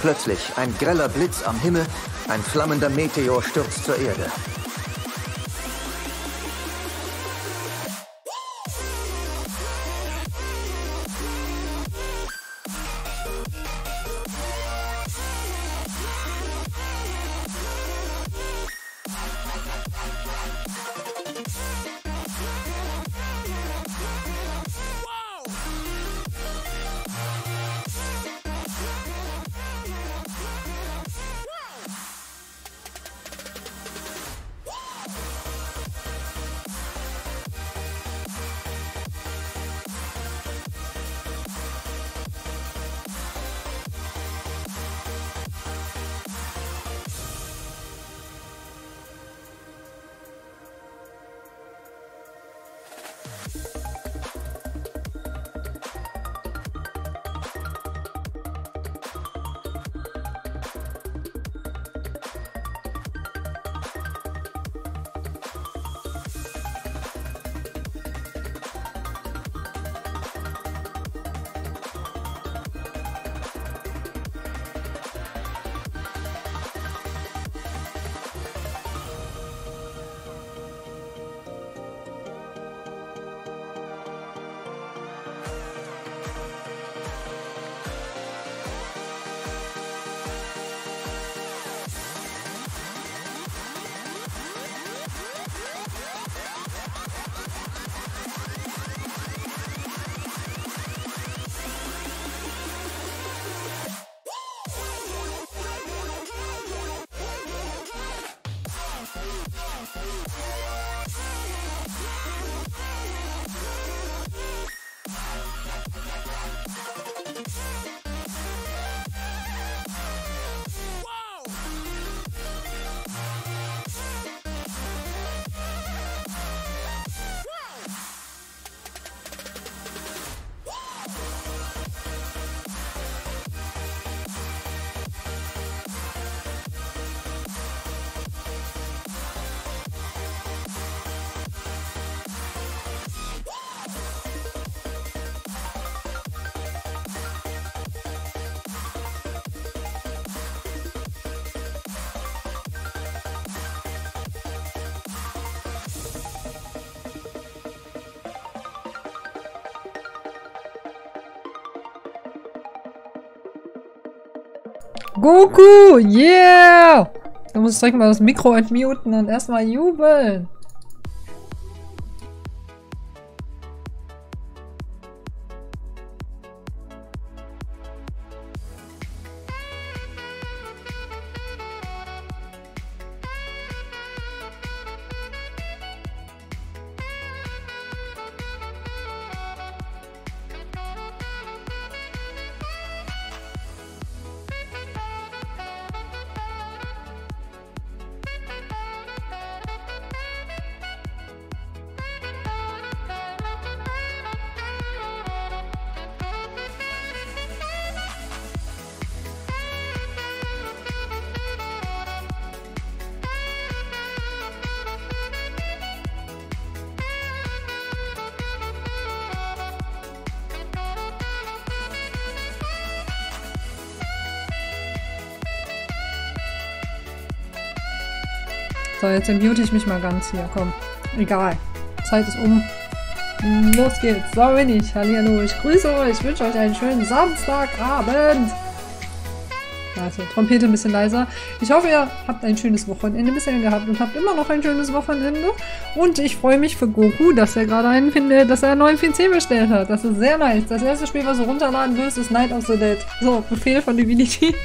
Plötzlich ein greller Blitz am Himmel, ein flammender Meteor stürzt zur Erde. Goku, yeah! Da muss ich direkt mal das Mikro entmuten und erstmal jubeln. So, jetzt mute ich mich mal ganz hier. Komm. Egal. Zeit ist um. Los geht's. So bin ich. Hallihallo. Ich grüße euch. Ich wünsche euch einen schönen Samstagabend. Also, Trompete ein bisschen leiser. Ich hoffe, ihr habt ein schönes Wochenende bisher gehabt und habt immer noch ein schönes Wochenende. Und ich freue mich für Goku, dass er gerade einen findet, dass er einen neuen PC bestellt hat. Das ist sehr nice. Das erste Spiel, was du runterladen wirst, ist Night of the Dead. So, Befehl von Divinity.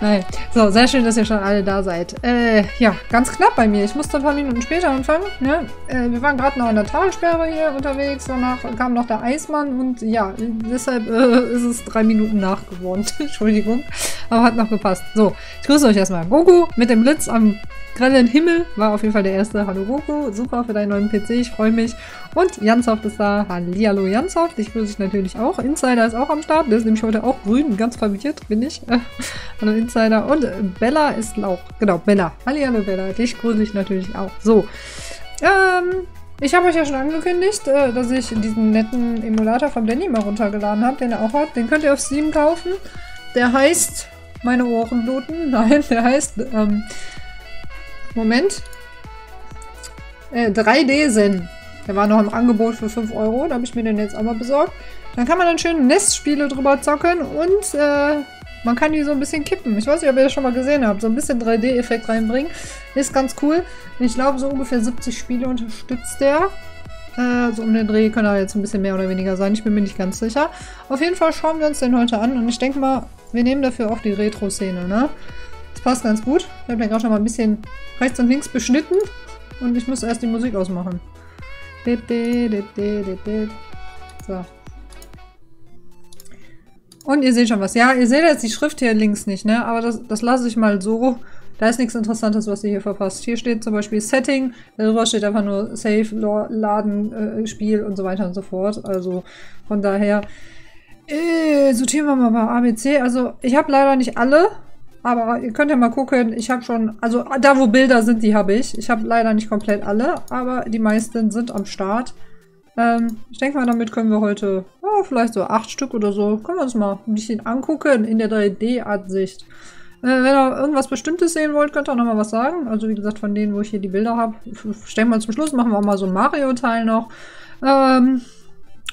Nein. So, sehr schön, dass ihr schon alle da seid. Äh, ja, ganz knapp bei mir. Ich musste ein paar Minuten später anfangen. Ne? Äh, wir waren gerade noch in der Talsperre hier unterwegs. Danach kam noch der Eismann und ja, deshalb äh, ist es drei Minuten nachgeworden. Entschuldigung. Aber hat noch gepasst. So, ich grüße euch erstmal. Goku mit dem Blitz am grellen Himmel war auf jeden Fall der erste. Hallo Goku, super für deinen neuen PC, ich freue mich. Und Jansoft ist da. Hallihallo Jansoft, ich grüße dich natürlich auch. Insider ist auch am Start, der ist nämlich heute auch grün, ganz verwirrt bin ich. Hallo Insider. Und Bella ist Lauch. Genau, Bella. Hallihallo Bella, dich grüße ich natürlich auch. So, ähm... Ich habe euch ja schon angekündigt, äh, dass ich diesen netten Emulator vom Danny mal runtergeladen habe, den er auch hat. Den könnt ihr auf Steam kaufen. Der heißt meine Ohren bluten. Nein, der heißt, ähm, Moment. Äh, 3D-Zen. Der war noch im Angebot für 5 Euro. Da habe ich mir den jetzt auch mal besorgt. Dann kann man dann schön Nestspiele drüber zocken und äh, man kann die so ein bisschen kippen. Ich weiß nicht, ob ihr das schon mal gesehen habt. So ein bisschen 3D-Effekt reinbringen. Ist ganz cool. Ich glaube, so ungefähr 70 Spiele unterstützt der. Äh, so um den Dreh können da jetzt ein bisschen mehr oder weniger sein. Ich bin mir nicht ganz sicher. Auf jeden Fall schauen wir uns den heute an. Und ich denke mal, wir nehmen dafür auch die Retro-Szene, ne? Das passt ganz gut. Ich habe ja gerade schon mal ein bisschen rechts und links beschnitten. Und ich muss erst die Musik ausmachen. So. Und ihr seht schon was. Ja, ihr seht jetzt die Schrift hier links nicht, ne? Aber das, das lasse ich mal so. Da ist nichts Interessantes, was ihr hier verpasst. Hier steht zum Beispiel Setting, darüber steht einfach nur Save, Laden, äh, Spiel und so weiter und so fort. Also von daher äh, sortieren wir mal bei ABC. Also ich habe leider nicht alle, aber ihr könnt ja mal gucken. Ich habe schon, also da wo Bilder sind, die habe ich. Ich habe leider nicht komplett alle, aber die meisten sind am Start. Ähm, ich denke mal, damit können wir heute oh, vielleicht so acht Stück oder so, können wir uns mal ein bisschen angucken in der 3D-Ansicht. Äh, wenn ihr irgendwas Bestimmtes sehen wollt, könnt ihr auch nochmal was sagen. Also wie gesagt, von denen, wo ich hier die Bilder habe. Stellen wir zum Schluss, machen wir auch mal so ein Mario-Teil noch. Ähm,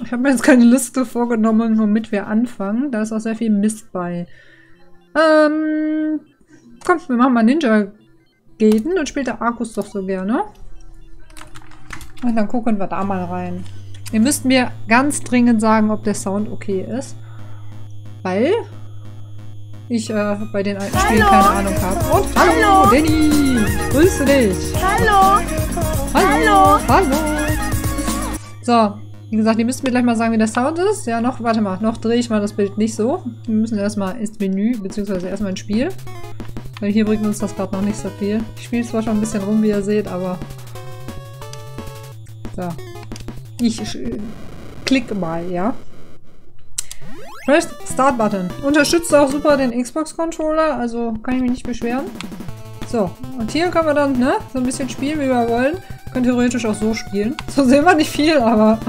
ich habe mir jetzt keine Liste vorgenommen, womit wir anfangen. Da ist auch sehr viel Mist bei. Ähm, komm, wir machen mal Ninja Gaiden. Dann spielt der Arkus doch so gerne. Und dann gucken wir da mal rein. Ihr müsst mir ganz dringend sagen, ob der Sound okay ist. Weil ich äh, bei den alten Spielen keine Ahnung habe. Und hallo, hallo, Danny! Grüße dich! Hallo! Hallo! Hallo! So, wie gesagt, ihr müsst mir gleich mal sagen, wie der Sound ist. Ja, noch, warte mal, noch drehe ich mal das Bild nicht so. Wir müssen erstmal ins Menü, beziehungsweise erstmal ins Spiel. Weil hier bringt uns das gerade noch nicht so viel. Ich spiele zwar schon ein bisschen rum, wie ihr seht, aber... So. Ich klicke mal, ja. Press Start Button. Unterstützt auch super den Xbox Controller, also kann ich mich nicht beschweren. So, und hier können wir dann, ne, so ein bisschen spielen, wie wir wollen. Können theoretisch auch so spielen. So sehen wir nicht viel, aber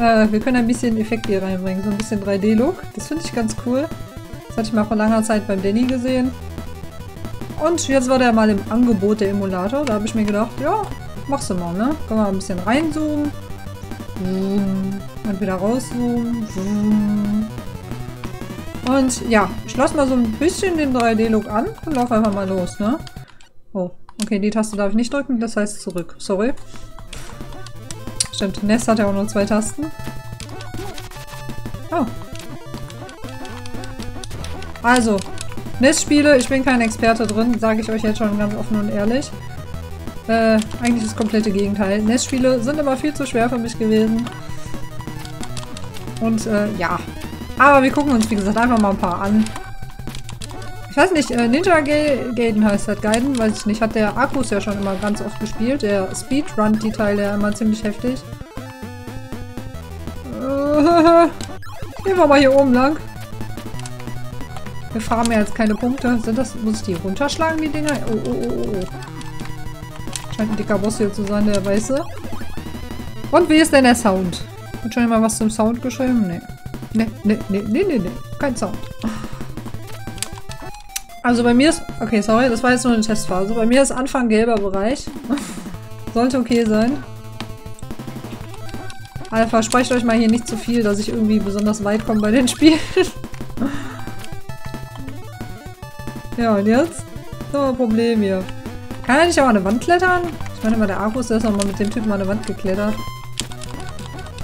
äh, wir können ein bisschen Effekt hier reinbringen. So ein bisschen 3D-Look. Das finde ich ganz cool. Das hatte ich mal vor langer Zeit beim Danny gesehen. Und jetzt war der mal im Angebot, der Emulator. Da habe ich mir gedacht, ja, machst du mal, ne? Können wir ein bisschen reinzoomen. Und wieder rauszoomen. Und ja, ich lasse mal so ein bisschen den 3D-Look an und laufe einfach mal los, ne? Oh, okay, die Taste darf ich nicht drücken, das heißt zurück. Sorry. Stimmt, Nest hat ja auch nur zwei Tasten. Oh. Also, Nest-Spiele, ich bin kein Experte drin, sage ich euch jetzt schon ganz offen und ehrlich. Äh, eigentlich das komplette Gegenteil. Nest-Spiele sind immer viel zu schwer für mich gewesen. Und äh, ja, aber wir gucken uns, wie gesagt, einfach mal ein paar an. Ich weiß nicht, äh, Ninja Gaiden heißt das. Gaiden, weiß ich nicht. Hat der Akkus ja schon immer ganz oft gespielt. Der Speedrun, die Teile ja immer ziemlich heftig. Äh, gehen wir mal hier oben lang. Wir fahren mir jetzt keine Punkte. Sind das, muss ich die runterschlagen, die Dinger? Oh, oh, oh, oh. Scheint ein dicker Boss hier zu sein, der weiße. Und wie ist denn der Sound? Hat schon mal was zum Sound geschrieben? Nee. Nee, nee, nee, nee, nee, nee. Kein Sound. Also bei mir ist... Okay, sorry, das war jetzt nur eine Testphase. Bei mir ist Anfang gelber Bereich. Sollte okay sein. Aber versprecht euch mal hier nicht zu viel, dass ich irgendwie besonders weit komme bei den Spielen. ja, und jetzt? So ein Problem hier. Kann er nicht auch an eine Wand klettern? Ich meine mal, der Arkus, der ist noch mal mit dem Typen an eine Wand geklettert.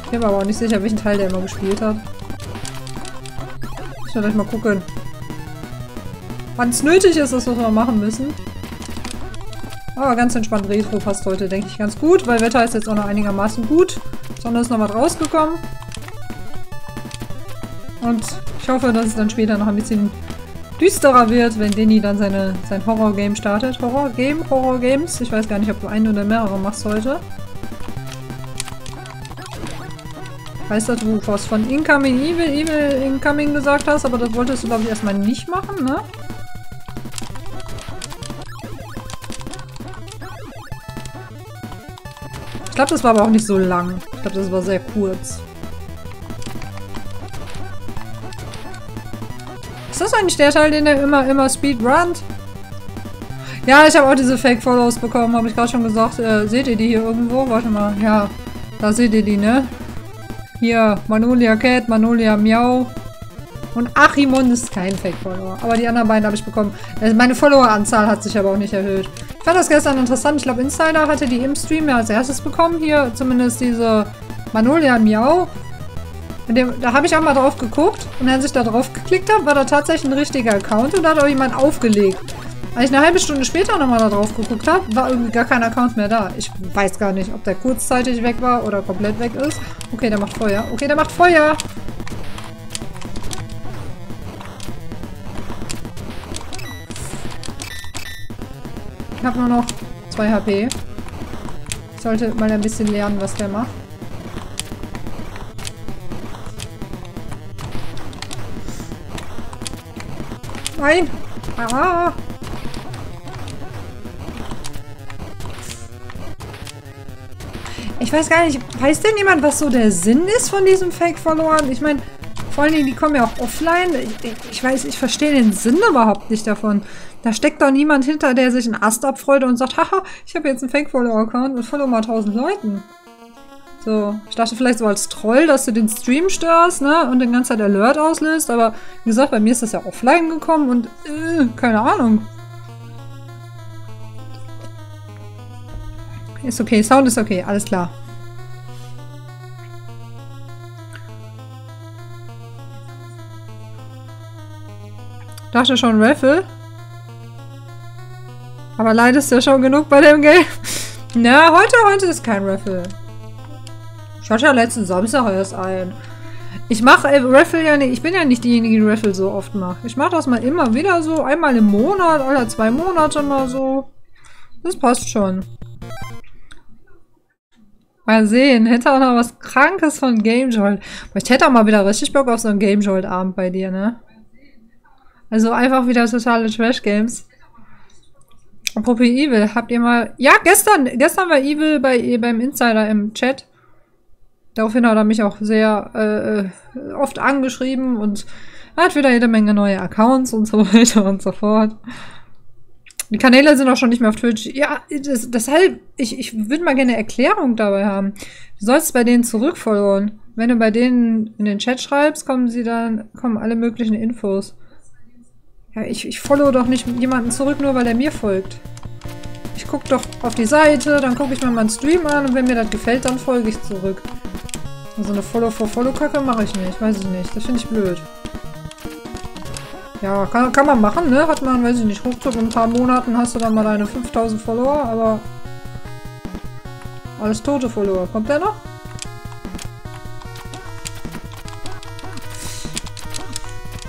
Ich bin mir aber auch nicht sicher, welchen Teil der immer gespielt hat. Ich werde euch mal gucken. Wann es nötig ist, das was wir machen müssen. Aber ganz entspannt Retro passt heute, denke ich, ganz gut, weil Wetter ist jetzt auch noch einigermaßen gut. Sonne ist noch was rausgekommen. Und ich hoffe, dass es dann später noch ein bisschen düsterer wird, wenn Denny dann seine, sein Horror-Game startet. Horror-Game? Horror-Games? Ich weiß gar nicht, ob du einen oder mehrere machst heute. Weißt du, du was von Incoming Evil, Evil Incoming gesagt hast, aber das wolltest du, glaube ich, erstmal nicht machen, ne? Glaube, das war aber auch nicht so lang. Ich glaube, das war sehr kurz. Ist das eigentlich der Teil, den er immer, immer speedrunnt? Ja, ich habe auch diese Fake-Follows bekommen, habe ich gerade schon gesagt. Äh, seht ihr die hier irgendwo? Warte mal. Ja, da seht ihr die, ne? Hier, Manolia Cat, Manolia Miau. Und Achimon ist kein Fake-Follower. Aber die anderen beiden habe ich bekommen. Also meine Follower-Anzahl hat sich aber auch nicht erhöht. Ich fand das gestern interessant. Ich glaube, Insider hatte die im Stream ja als erstes bekommen. Hier zumindest diese Manolia Miau. Dem, da habe ich auch mal drauf geguckt. Und als ich da drauf geklickt habe, war da tatsächlich ein richtiger Account. Und da hat auch jemand aufgelegt. Als ich eine halbe Stunde später nochmal da drauf geguckt habe, war irgendwie gar kein Account mehr da. Ich weiß gar nicht, ob der kurzzeitig weg war oder komplett weg ist. Okay, der macht Feuer. Okay, der macht Feuer. Habe nur noch 2 HP. Ich sollte mal ein bisschen lernen, was der macht. Nein! Ah! Ich weiß gar nicht, weiß denn jemand, was so der Sinn ist von diesem Fake-Followern? Ich meine, vor allen Dingen, die kommen ja auch offline. Ich, ich weiß, ich verstehe den Sinn überhaupt nicht davon. Da steckt doch niemand hinter, der sich einen Ast abfreut und sagt, haha, ich habe jetzt einen Fake-Follower-Account und follow mal 1000 Leuten. So, ich dachte vielleicht so als Troll, dass du den Stream störst, ne, und den ganzen Zeit Alert auslöst, aber wie gesagt, bei mir ist das ja offline gekommen und, äh, keine Ahnung. Ist okay, Sound ist okay, alles klar. Dachte schon Raffle. Aber leidest ja schon genug bei dem Game. Na, heute, heute ist kein Raffle. Ich hatte ja letzten Samstag erst ein. Ich mache äh, Raffle ja nicht. Ich bin ja nicht diejenige, die Raffle so oft macht. Ich mache das mal immer wieder so. Einmal im Monat, alle zwei Monate mal so. Das passt schon. Mal sehen. Hätte auch noch was Krankes von Game Jolt. Ich hätte auch mal wieder richtig Bock auf so einen Game Jolt Abend bei dir, ne? Also einfach wieder totale Trash Games. Apropos Evil, habt ihr mal... Ja, gestern, gestern war Evil bei, beim Insider im Chat. Daraufhin hat er mich auch sehr äh, oft angeschrieben und hat wieder jede Menge neue Accounts und so weiter und so fort. Die Kanäle sind auch schon nicht mehr auf Twitch. Ja, das, deshalb, ich, ich würde mal gerne eine Erklärung dabei haben. Du sollst bei denen zurückfolgen. Wenn du bei denen in den Chat schreibst, kommen sie dann, kommen alle möglichen Infos. Ja, ich, ich follow doch nicht jemanden zurück, nur weil er mir folgt. Ich gucke doch auf die Seite, dann gucke ich mir meinen Stream an und wenn mir das gefällt, dann folge ich zurück. So also eine Follow-for-Follow-Kacke mache ich nicht. Weiß ich nicht. Das finde ich blöd. Ja, kann, kann man machen, ne? Hat man, weiß ich nicht, ruckzuck in ein paar Monaten hast du dann mal deine 5000 Follower, aber alles tote Follower. Kommt der noch?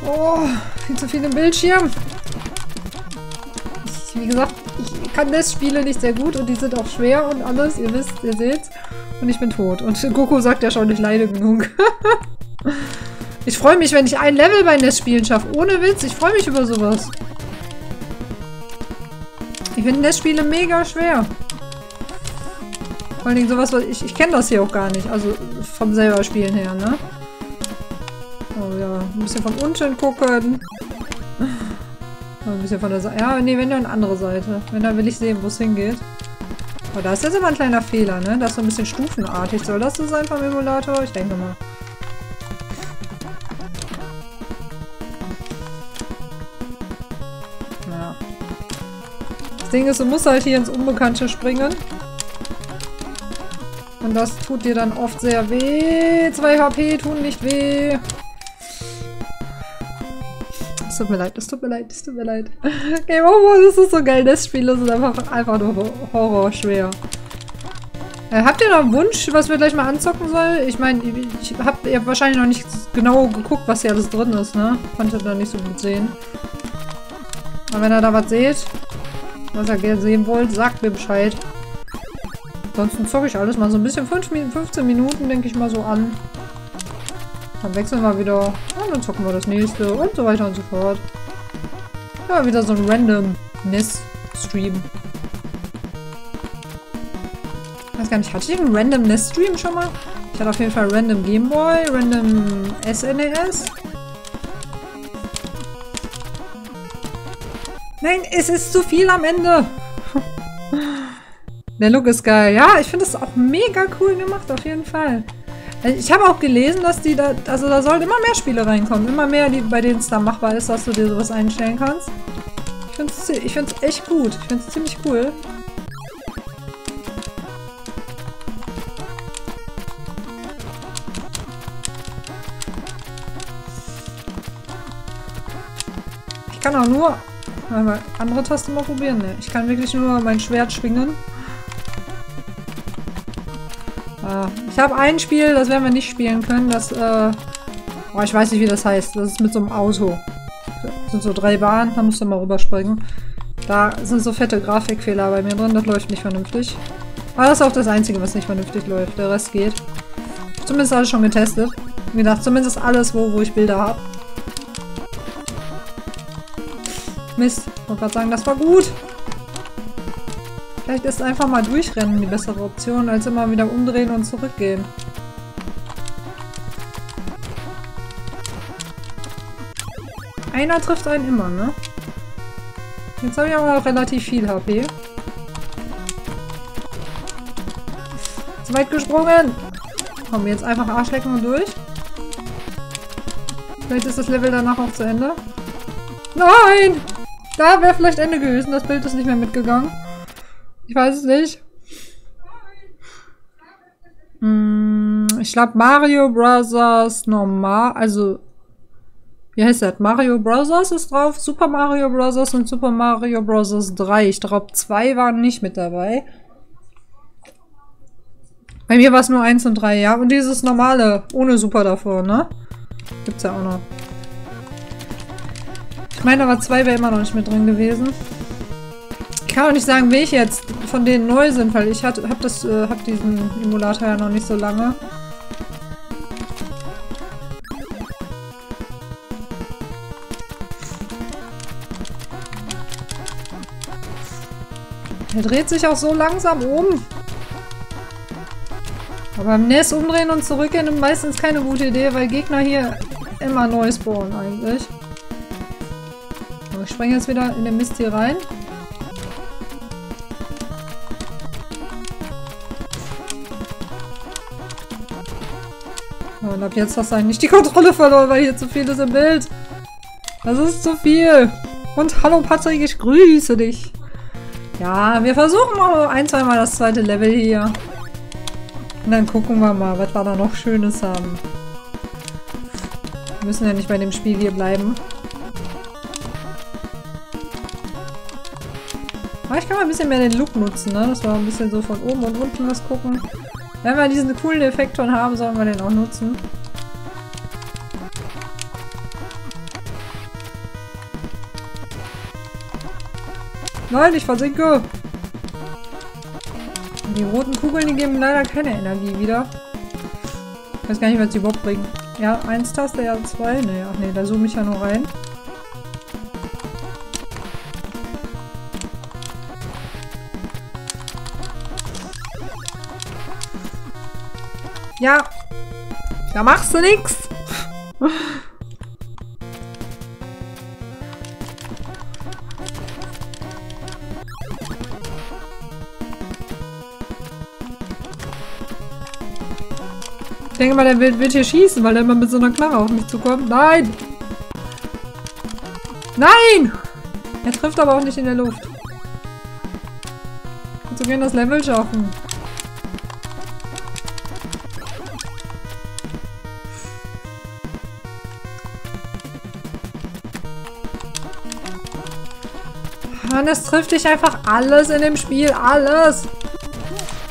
Oh, viel zu viel im Bildschirm. Ich, wie gesagt, ich kann das Spiele nicht sehr gut und die sind auch schwer und alles. Ihr wisst, ihr seht. Und ich bin tot. Und Goku sagt ja schon, ich leide genug. Ich freue mich, wenn ich ein Level bei Nestspielen schaffe. Ohne Witz, ich freue mich über sowas. Ich finde Nestspiele mega schwer. Vor allen Dingen sowas, was ich, ich kenne das hier auch gar nicht. Also vom selber Spielen her, ne? Oh ja, ein bisschen von unten gucken. Ein bisschen von der Seite. Ja, nee, wenn nur eine andere Seite. Wenn, dann will ich sehen, wo es hingeht. Oh, da ist jetzt immer ein kleiner Fehler, ne? Das ist so ein bisschen stufenartig. Soll das so sein vom Emulator? Ich denke mal. Das Ding ist, du musst halt hier ins Unbekannte springen. Und das tut dir dann oft sehr weh. 2 HP tun nicht weh. Es tut mir leid, es tut mir leid, es tut mir leid. Game Over, das ist so geil. Das Spiel ist einfach, einfach nur Horror schwer. Äh, habt ihr noch einen Wunsch, was wir gleich mal anzocken soll? Ich meine, ich hab ihr wahrscheinlich noch nicht genau geguckt, was hier alles drin ist, ne? Konntet ihr nicht so gut sehen. Aber wenn ihr da was seht, was ihr gerne sehen wollt, sagt mir Bescheid. Ansonsten zocke ich alles mal so ein bisschen 15 Minuten, denke ich mal so an. Dann wechseln wir wieder. Und dann zocken wir das nächste und so weiter und so fort. Ja, wieder so ein random Ness-Stream. Ich weiß gar nicht, hatte ich einen Random Ness-Stream schon mal? Ich hatte auf jeden Fall Random Gameboy, Random SNES. Nein, es ist zu viel am Ende. Der Look ist geil. Ja, ich finde es auch mega cool gemacht, auf jeden Fall. Ich habe auch gelesen, dass die da, also da sollen immer mehr Spiele reinkommen. Immer mehr, die, bei denen es da machbar ist, dass du dir sowas einstellen kannst. Ich finde es ich find's echt gut. Ich finde es ziemlich cool. Ich kann auch nur mal andere Taste mal probieren. Ne? Ich kann wirklich nur mein Schwert schwingen. Äh, ich habe ein Spiel, das werden wir nicht spielen können. Das, äh, oh, ich weiß nicht, wie das heißt. Das ist mit so einem Auto. Das sind so drei Bahnen, da musst du mal rüberspringen. Da sind so fette Grafikfehler bei mir drin, das läuft nicht vernünftig. Aber das ist auch das Einzige, was nicht vernünftig läuft. Der Rest geht. Zumindest alles schon getestet. Wie gesagt, zumindest alles, wo, wo ich Bilder habe. Mist. Ich wollte gerade sagen, das war gut. Vielleicht ist einfach mal durchrennen die bessere Option, als immer wieder umdrehen und zurückgehen. Einer trifft einen immer, ne? Jetzt habe ich aber auch relativ viel HP. Zu weit gesprungen! Komm, jetzt einfach Arschlecken und durch. Vielleicht ist das Level danach auch zu Ende. Nein! Da wäre vielleicht Ende gewesen. Das Bild ist nicht mehr mitgegangen. Ich weiß es nicht. Hm, ich glaube Mario Bros. normal, also wie heißt das? Mario Bros. ist drauf, Super Mario Bros. und Super Mario Bros. 3. Ich glaube, zwei waren nicht mit dabei. Bei mir war es nur 1 und 3, ja. Und dieses normale, ohne Super davor, ne? Gibt's ja auch noch. Ich meine aber zwei wäre immer noch nicht mit drin gewesen. Ich kann auch nicht sagen, welche jetzt von denen neu sind, weil ich habe äh, hab diesen Emulator ja noch nicht so lange. Er dreht sich auch so langsam um. Aber im Nest umdrehen und zurückgehen ist meistens keine gute Idee, weil Gegner hier immer neu spawnen eigentlich. Ich springe jetzt wieder in den Mist hier rein. Und ab jetzt hast du eigentlich die Kontrolle verloren, weil hier zu viel ist im Bild. Das ist zu viel. Und hallo Patrick, ich grüße dich. Ja, wir versuchen mal ein, zweimal das zweite Level hier. Und dann gucken wir mal, was wir da noch Schönes haben. Wir müssen ja nicht bei dem Spiel hier bleiben. Aber ich kann mal ein bisschen mehr den Look nutzen, ne? Dass wir ein bisschen so von oben und unten was gucken. Wenn wir diesen coolen Effektor haben, sollen wir den auch nutzen. Nein, ich versinke! Die roten Kugeln, die geben leider keine Energie wieder. Ich weiß gar nicht, was sie überhaupt bringen. Ja, 1 Taste, ja 2. Nee, ach nee, da zoome ich ja nur rein. Ja. Da machst du nichts. Ich denke mal, der wird, wird hier schießen, weil er immer mit so einer Knarre auf mich zukommt. Nein! Nein! Er trifft aber auch nicht in der Luft. Kannst du gerne das Level schaffen. Es trifft dich einfach alles in dem Spiel. Alles.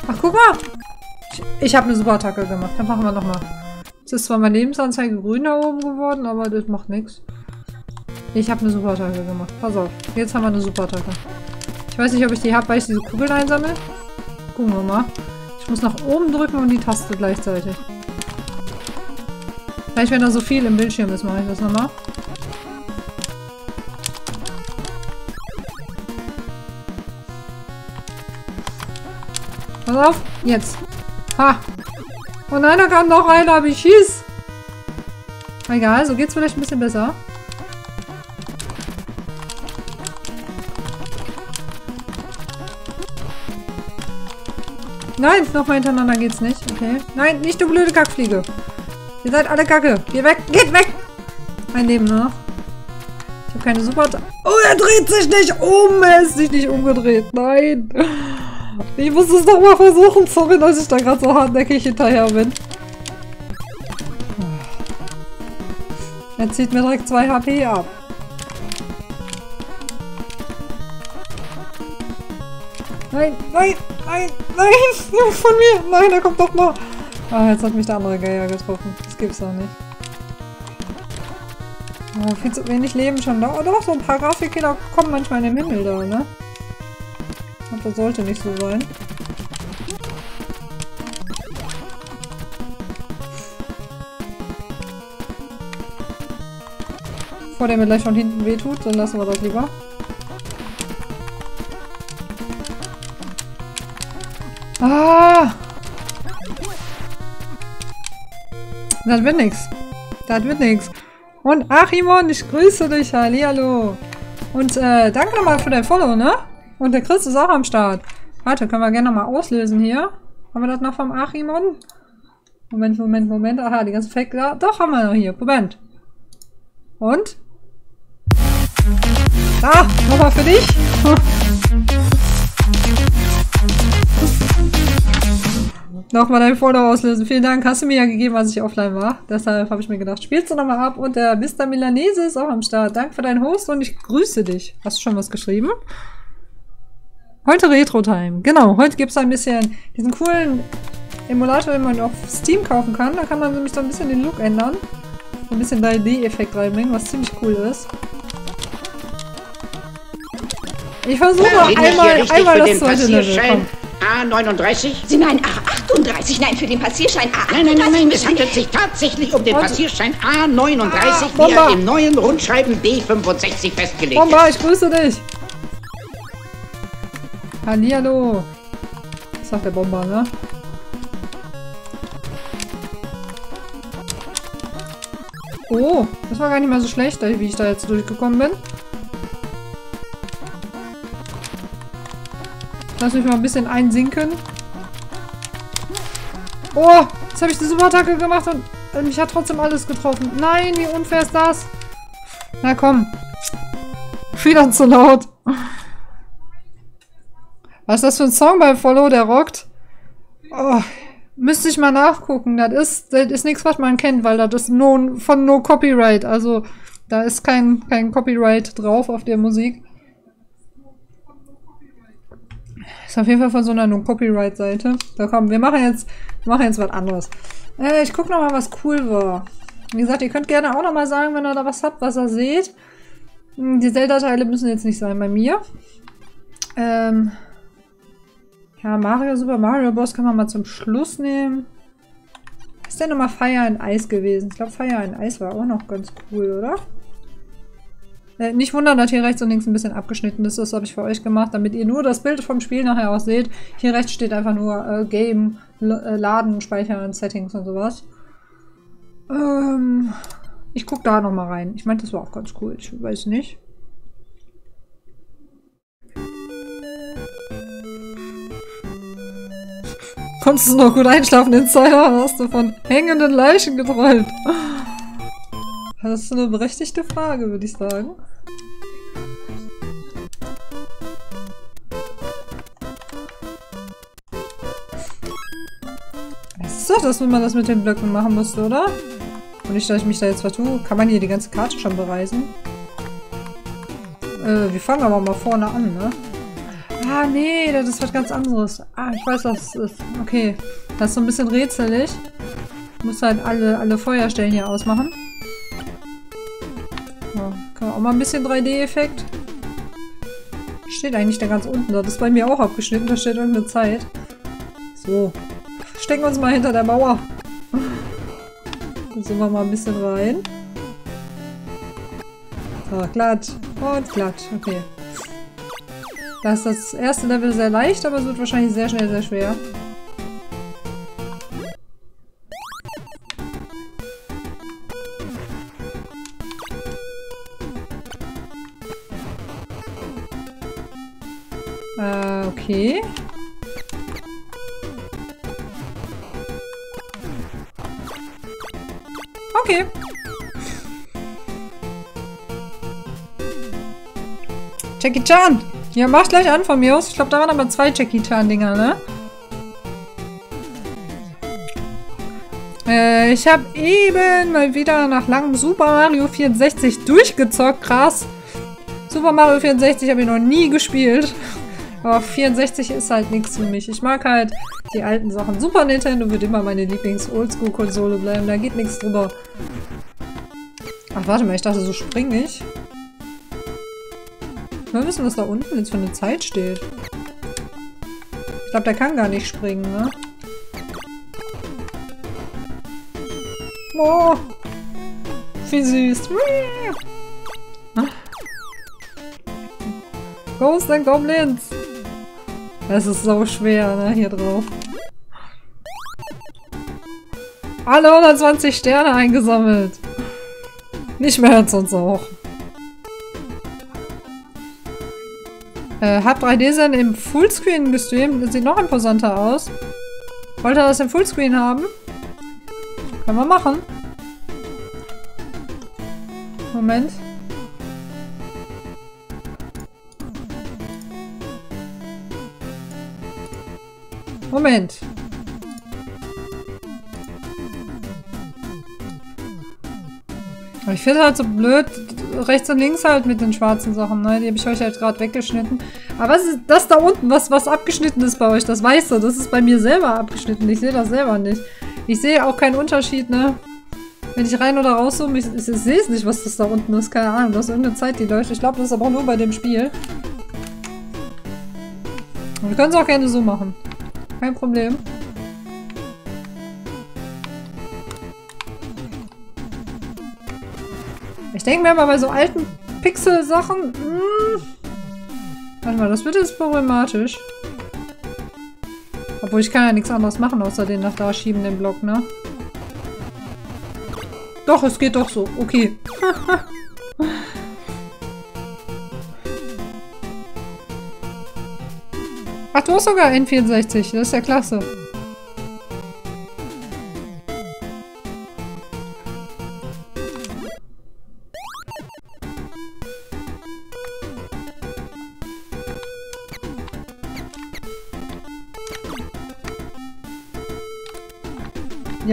Ach, guck mal. Ich habe eine super Attacke gemacht. Dann machen wir nochmal. Jetzt ist zwar meine Lebensanzeige grün da oben geworden, aber das macht nichts. Ich habe eine super Attacke gemacht. Pass auf. Jetzt haben wir eine super Attacke. Ich weiß nicht, ob ich die habe, weil ich diese Kugeln einsammle. Gucken wir mal. Ich muss nach oben drücken und die Taste gleichzeitig. Vielleicht, wenn da so viel im Bildschirm ist, mache ich das nochmal. Pass auf. Jetzt. Ha. Oh nein, da kam noch einer, Wie ich schieß. Egal, so geht's vielleicht ein bisschen besser. Nein, nochmal hintereinander geht's nicht. Okay. Nein, nicht du blöde Kackfliege. Ihr seid alle Kacke. Geht weg. Geht weg. Mein Leben noch. Ich habe keine Super... Oh, er dreht sich nicht um. Er ist sich nicht umgedreht. Nein. Ich muss es doch mal versuchen. Sorry, dass ich da gerade so hartnäckig hinterher bin. Er zieht mir direkt 2 HP ab. Nein, nein, nein, nein, von mir. Nein, er kommt doch noch. Ah, jetzt hat mich der andere Geier getroffen. Das gibt's doch nicht. Oh, viel zu wenig Leben schon da. Oh, doch, so ein paar Grafikkiller kommen manchmal in den Himmel da, ne? Und das sollte nicht so sein. Bevor der mir gleich von hinten wehtut, dann lassen wir das lieber. Ah! Das wird nix. Das wird nix. Und Achimon, ich grüße dich. Hallihallo. Und äh, danke nochmal für dein Follow, ne? Und der Chris ist auch am Start. Warte, können wir gerne nochmal auslösen hier. Haben wir das noch vom Achimon? Moment, Moment, Moment. Aha, die ganzen Fake... Ja, doch, haben wir noch hier. Moment. Und? Ah, nochmal für dich. Nochmal dein Follow auslösen. Vielen Dank. Hast du mir ja gegeben, als ich offline war. Deshalb habe ich mir gedacht, spielst du nochmal ab. Und der Mr. Milanese ist auch am Start. Danke für deinen Host und ich grüße dich. Hast du schon was geschrieben? Heute Retro-Time. Genau, heute gibt es ein bisschen diesen coolen Emulator, den man auf Steam kaufen kann. Da kann man nämlich so ein bisschen den Look ändern. Ein bisschen 3D-Effekt reinbringen, was ziemlich cool ist. Ich versuche ja, einmal, einmal das zweite Level. Komm. A39? Sie meinen A38? Nein, für den Passierschein A38. Nein, nein, nein, nein, es handelt sich tatsächlich um den Passierschein A39, ah, wie er im neuen Rundschreiben B65 festgelegt Bomba, ist. ich grüße dich. Hallihallo. Sagt der Bomber, ne? Oh, das war gar nicht mal so schlecht, wie ich da jetzt durchgekommen bin. Lass mich mal ein bisschen einsinken. Oh, jetzt habe ich die Superattacke gemacht und mich hat trotzdem alles getroffen. Nein, wie unfair ist das? Na komm. Wieder zu laut. Was ist das für ein Song bei Follow, der rockt? Oh, müsste ich mal nachgucken. Das ist, das ist nichts, was man kennt, weil das ist no, von No Copyright. Also, da ist kein, kein Copyright drauf auf der Musik. Ist auf jeden Fall von so einer No-Copyright-Seite. So, komm, wir machen jetzt, machen jetzt was anderes. Äh, ich guck noch mal, was cool war. Wie gesagt, ihr könnt gerne auch noch mal sagen, wenn ihr da was habt, was ihr seht. Hm, die Zelda-Teile müssen jetzt nicht sein bei mir. Ähm ja, Mario, Super Mario Bros. kann man mal zum Schluss nehmen. Ist denn nochmal Fire in Eis gewesen? Ich glaube, Fire in Eis war auch noch ganz cool, oder? Äh, nicht wundern, dass hier rechts und links ein bisschen abgeschnitten ist. Das habe ich für euch gemacht, damit ihr nur das Bild vom Spiel nachher auch seht. Hier rechts steht einfach nur äh, Game, äh, Laden, Speichern, Settings und sowas. Ähm, ich gucke da nochmal rein. Ich meine, das war auch ganz cool. Ich weiß nicht. Konntest du noch gut einschlafen, Insider? Hast du von hängenden Leichen geträumt? Das ist eine berechtigte Frage, würde ich sagen. Das ist doch das, wenn man das mit den Blöcken machen musste, oder? Und nicht, dass ich mich da jetzt vertue. Kann man hier die ganze Karte schon bereisen? Äh, wir fangen aber mal vorne an, ne? Ah, nee, das ist was ganz anderes. Ah, ich weiß, was es ist. Okay, das ist so ein bisschen rätselig. Ich muss halt alle, alle Feuerstellen hier ausmachen. Kann man auch mal ein bisschen 3D-Effekt. Steht eigentlich da ganz unten. Das ist bei mir auch abgeschnitten. Da steht irgendeine Zeit. So. Stecken wir uns mal hinter der Mauer. Dann sind wir mal ein bisschen rein. So, glatt. Und glatt. Okay. Da ist das erste Level sehr leicht, aber es wird wahrscheinlich sehr schnell sehr schwer. Äh, okay. Okay. Jackie Chan! Ja, mach gleich an von mir aus. Ich glaube, da waren aber zwei Jackie Chan-Dinger, ne? Äh, ich habe eben mal wieder nach langem Super Mario 64 durchgezockt. Krass. Super Mario 64 habe ich noch nie gespielt. Aber 64 ist halt nichts für mich. Ich mag halt die alten Sachen. Super Nintendo wird immer meine Lieblings-Oldschool-Konsole bleiben. Da geht nichts drüber. Ach, warte mal. Ich dachte, so springe ich. Wir wissen, was da unten jetzt für eine Zeit steht. Ich glaube, der kann gar nicht springen, ne? Oh! Wie süß! Ghost and Goblins! Das ist so schwer, ne, hier drauf. Alle 120 Sterne eingesammelt. Nicht mehr als uns auch. Äh, hab 3D-Send im Fullscreen gestreamt. Das sieht noch imposanter aus. Wollt ihr das im Fullscreen haben? Können wir machen. Moment. Moment. Ich finde halt so blöd, rechts und links halt mit den schwarzen Sachen, ne? Die habe ich euch halt gerade weggeschnitten. Aber was ist das da unten, was, was abgeschnitten ist bei euch? Das weißt du, das ist bei mir selber abgeschnitten. Ich sehe das selber nicht. Ich sehe auch keinen Unterschied, ne? Wenn ich rein oder raus zoome, ich, ich, ich sehe es nicht, was das da unten ist. Keine Ahnung, das ist irgendeine Zeit, die läuft. Ich glaube, das ist aber nur bei dem Spiel. Wir können es auch gerne so machen. Kein Problem. Denke mir aber bei so alten Pixel-Sachen... Hm, warte mal, das wird jetzt problematisch. Obwohl ich kann ja nichts anderes machen, außer den nach da schieben, den Block, ne? Doch, es geht doch so. Okay. Ach, du hast sogar N64. Das ist ja klasse.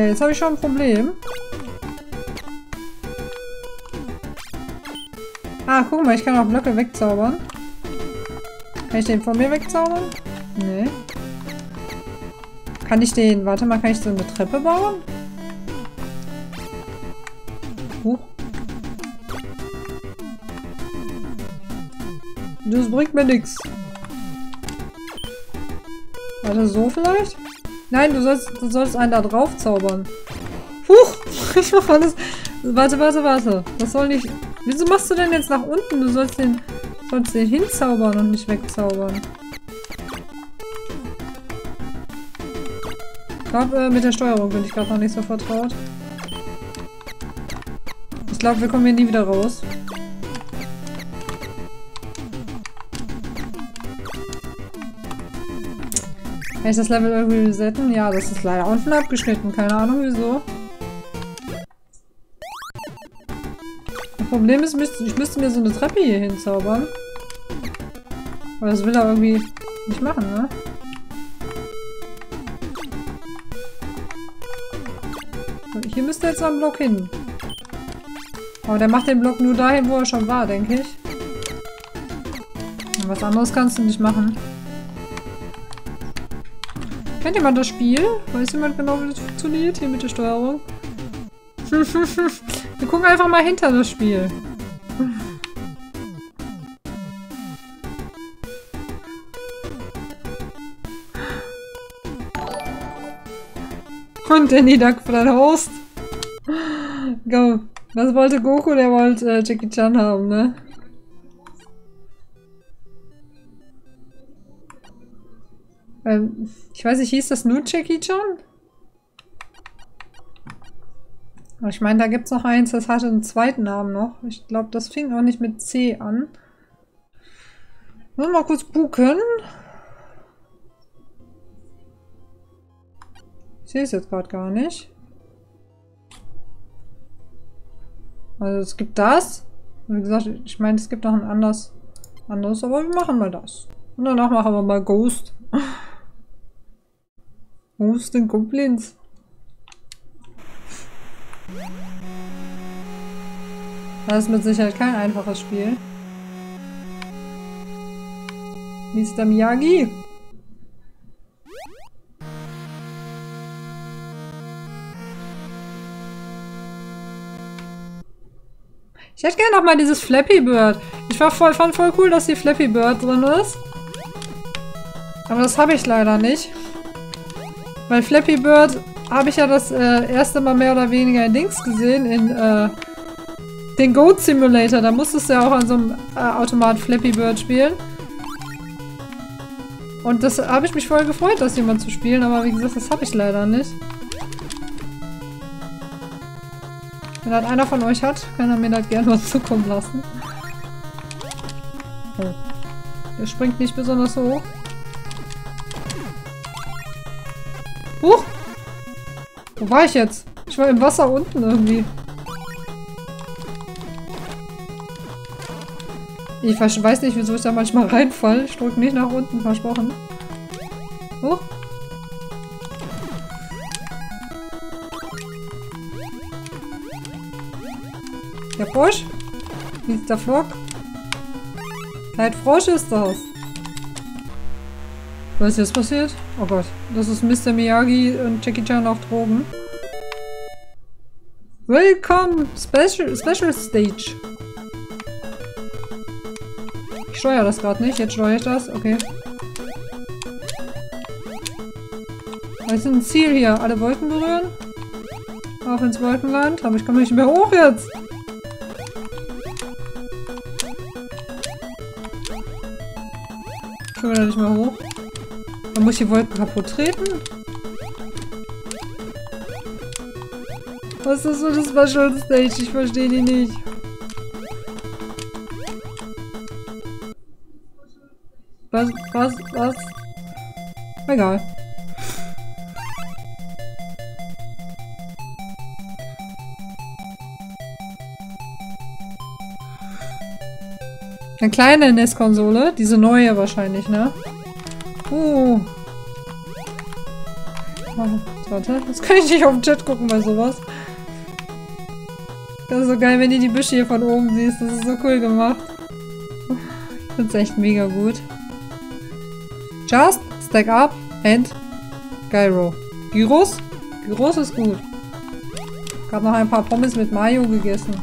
Ja, jetzt habe ich schon ein Problem. Ah, guck mal, ich kann auch Blöcke wegzaubern. Kann ich den von mir wegzaubern? Nee. Kann ich den... Warte mal, kann ich so eine Treppe bauen? Huch. Das bringt mir nichts. Warte, so vielleicht? Nein, du sollst, du sollst einen da drauf zaubern. Huch! Ich mach alles. Warte, warte, warte. Das soll nicht. Wieso machst du denn jetzt nach unten? Du sollst den, sollst den hinzaubern und nicht wegzaubern. Ich glaube, äh, mit der Steuerung bin ich gerade noch nicht so vertraut. Ich glaube, wir kommen hier nie wieder raus. Kann ich das Level irgendwie resetten? Ja, das ist leider unten abgeschnitten. Keine Ahnung wieso. Das Problem ist, ich müsste mir so eine Treppe hier hinzaubern. Aber das will er irgendwie nicht machen, ne? Hier müsste jetzt ein Block hin. Aber der macht den Block nur dahin, wo er schon war, denke ich. Und was anderes kannst du nicht machen. Kennt jemand das Spiel? Weiß jemand genau, wie das funktioniert hier mit der Steuerung? Wir gucken einfach mal hinter das Spiel. Und Danny Duck für dein Host. Go. Was wollte Goku? Der wollte äh, Jackie Chan haben, ne? Ähm, ich weiß nicht, hieß das nur Jackie? Aber ich meine, da gibt es noch eins, das hatte einen zweiten Namen noch. Ich glaube, das fing auch nicht mit C an. Mal kurz buchen. Ich sehe es jetzt gerade gar nicht. Also es gibt das. Wie gesagt, ich meine, es gibt noch ein anderes, anderes, aber wir machen mal das. Und danach machen wir mal Ghost. Ghost in Goblins. Das ist mit Sicherheit kein einfaches Spiel. Mr. Miyagi. Ich hätte gerne noch mal dieses Flappy Bird. Ich war voll, fand voll cool, dass die Flappy Bird drin ist. Aber das habe ich leider nicht. Weil Flappy Bird habe ich ja das äh, erste Mal mehr oder weniger in Dings gesehen, in äh, den Goat Simulator. Da musstest du ja auch an so einem äh, Automat Flappy Bird spielen. Und das habe ich mich voll gefreut, das jemand zu spielen, aber wie gesagt, das habe ich leider nicht. Wenn das einer von euch hat, kann er mir das gerne mal zukommen lassen. Oh. Der springt nicht besonders hoch. Huch! Wo war ich jetzt? Ich war im Wasser unten irgendwie. Ich weiß nicht, wieso ich da manchmal reinfall. Ich drücke nicht nach unten, versprochen. Huch! Der Frosch? Wie ist der Flock? Ein Frosch ist das. Was ist jetzt passiert? Oh Gott. Das ist Mr. Miyagi und Jackie Chan auf Drogen. Welcome! Special, Special Stage. Ich steuere das gerade nicht. Jetzt steuere ich das. Okay. Was ist ein Ziel hier? Alle Wolken berühren? Auf ins Wolkenland. Aber ich komme nicht mehr hoch jetzt. Schon wieder nicht mehr hoch. Man muss die Wolken kaputt treten? Was ist das für eine Special Stage? Ich verstehe die nicht. Was, was, was? Egal. Eine kleine NES-Konsole. Diese neue wahrscheinlich, ne? Uh. Warte, das kann ich nicht auf den Chat gucken bei sowas. Das ist so geil, wenn du die Büsche hier von oben siehst. Das ist so cool gemacht. Ich find's echt mega gut. Just stack up and Gyro. Gyros? Gyros ist gut. Ich habe noch ein paar Pommes mit Mayo gegessen.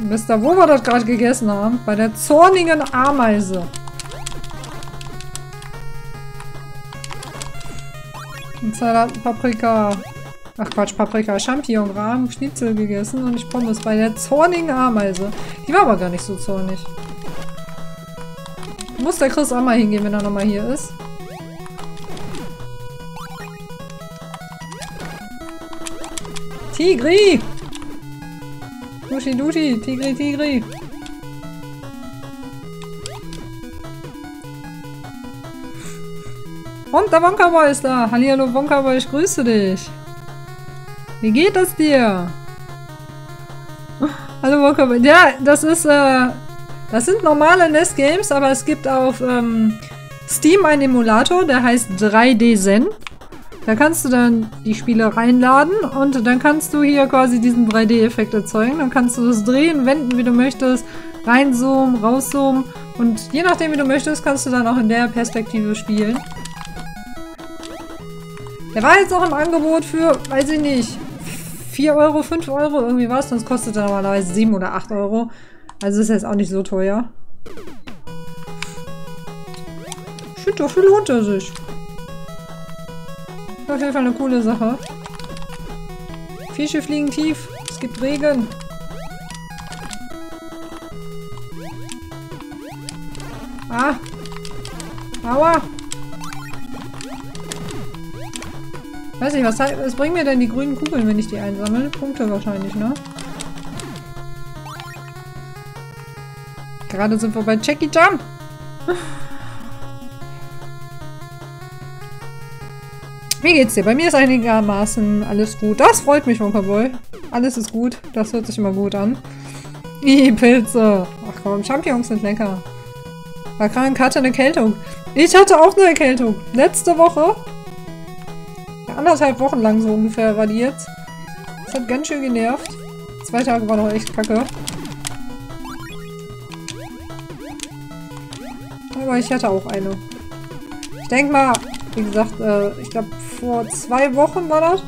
Ihr, wo wir das gerade gegessen haben? Bei der zornigen Ameise. Und Salat, Paprika. Ach Quatsch, Paprika, Champignon, Rahmen, Schnitzel gegessen und ich Pommes bei der zornigen Ameise. Die war aber gar nicht so zornig. Muss der Chris auch mal hingehen, wenn er nochmal hier ist. Tigri! Dushi, Dushi, Tigri, Tigri. Und der Wonkaboy ist da. Hallihallo Wonkaboy, ich grüße dich. Wie geht es dir? Hallo Wonkaboy. Ja, das ist, äh, das sind normale NES-Games, aber es gibt auf ähm, Steam einen Emulator, der heißt 3D Zen. Da kannst du dann die Spiele reinladen und dann kannst du hier quasi diesen 3D-Effekt erzeugen. Dann kannst du das drehen, wenden, wie du möchtest, reinzoomen, rauszoomen und je nachdem, wie du möchtest, kannst du dann auch in der Perspektive spielen. Der war jetzt auch im Angebot für, weiß ich nicht, 4 Euro, 5 Euro, irgendwie was. Sonst kostet er normalerweise 7 oder 8 Euro. Also ist jetzt auch nicht so teuer. Finde, dafür lohnt er sich. Auf jeden Fall eine coole Sache. Fische fliegen tief. Es gibt Regen. Ah. Aua. Weiß nicht, was, was bringen mir denn die grünen Kugeln, wenn ich die einsammle? Punkte wahrscheinlich, ne? Gerade sind wir bei Jackie Jump. Wie geht's dir? Bei mir ist einigermaßen alles gut. Das freut mich, Wonkaboy. Alles ist gut. Das hört sich immer gut an. Die Pilze. Ach komm, Champignons sind lecker. War krank, hatte eine Erkältung. Ich hatte auch eine Erkältung. Letzte Woche. Ja, anderthalb Wochen lang so ungefähr war die jetzt. Das hat ganz schön genervt. Zwei Tage war noch echt kacke. Aber ich hatte auch eine. Ich denke mal, wie gesagt, äh, ich glaube vor zwei Wochen war das.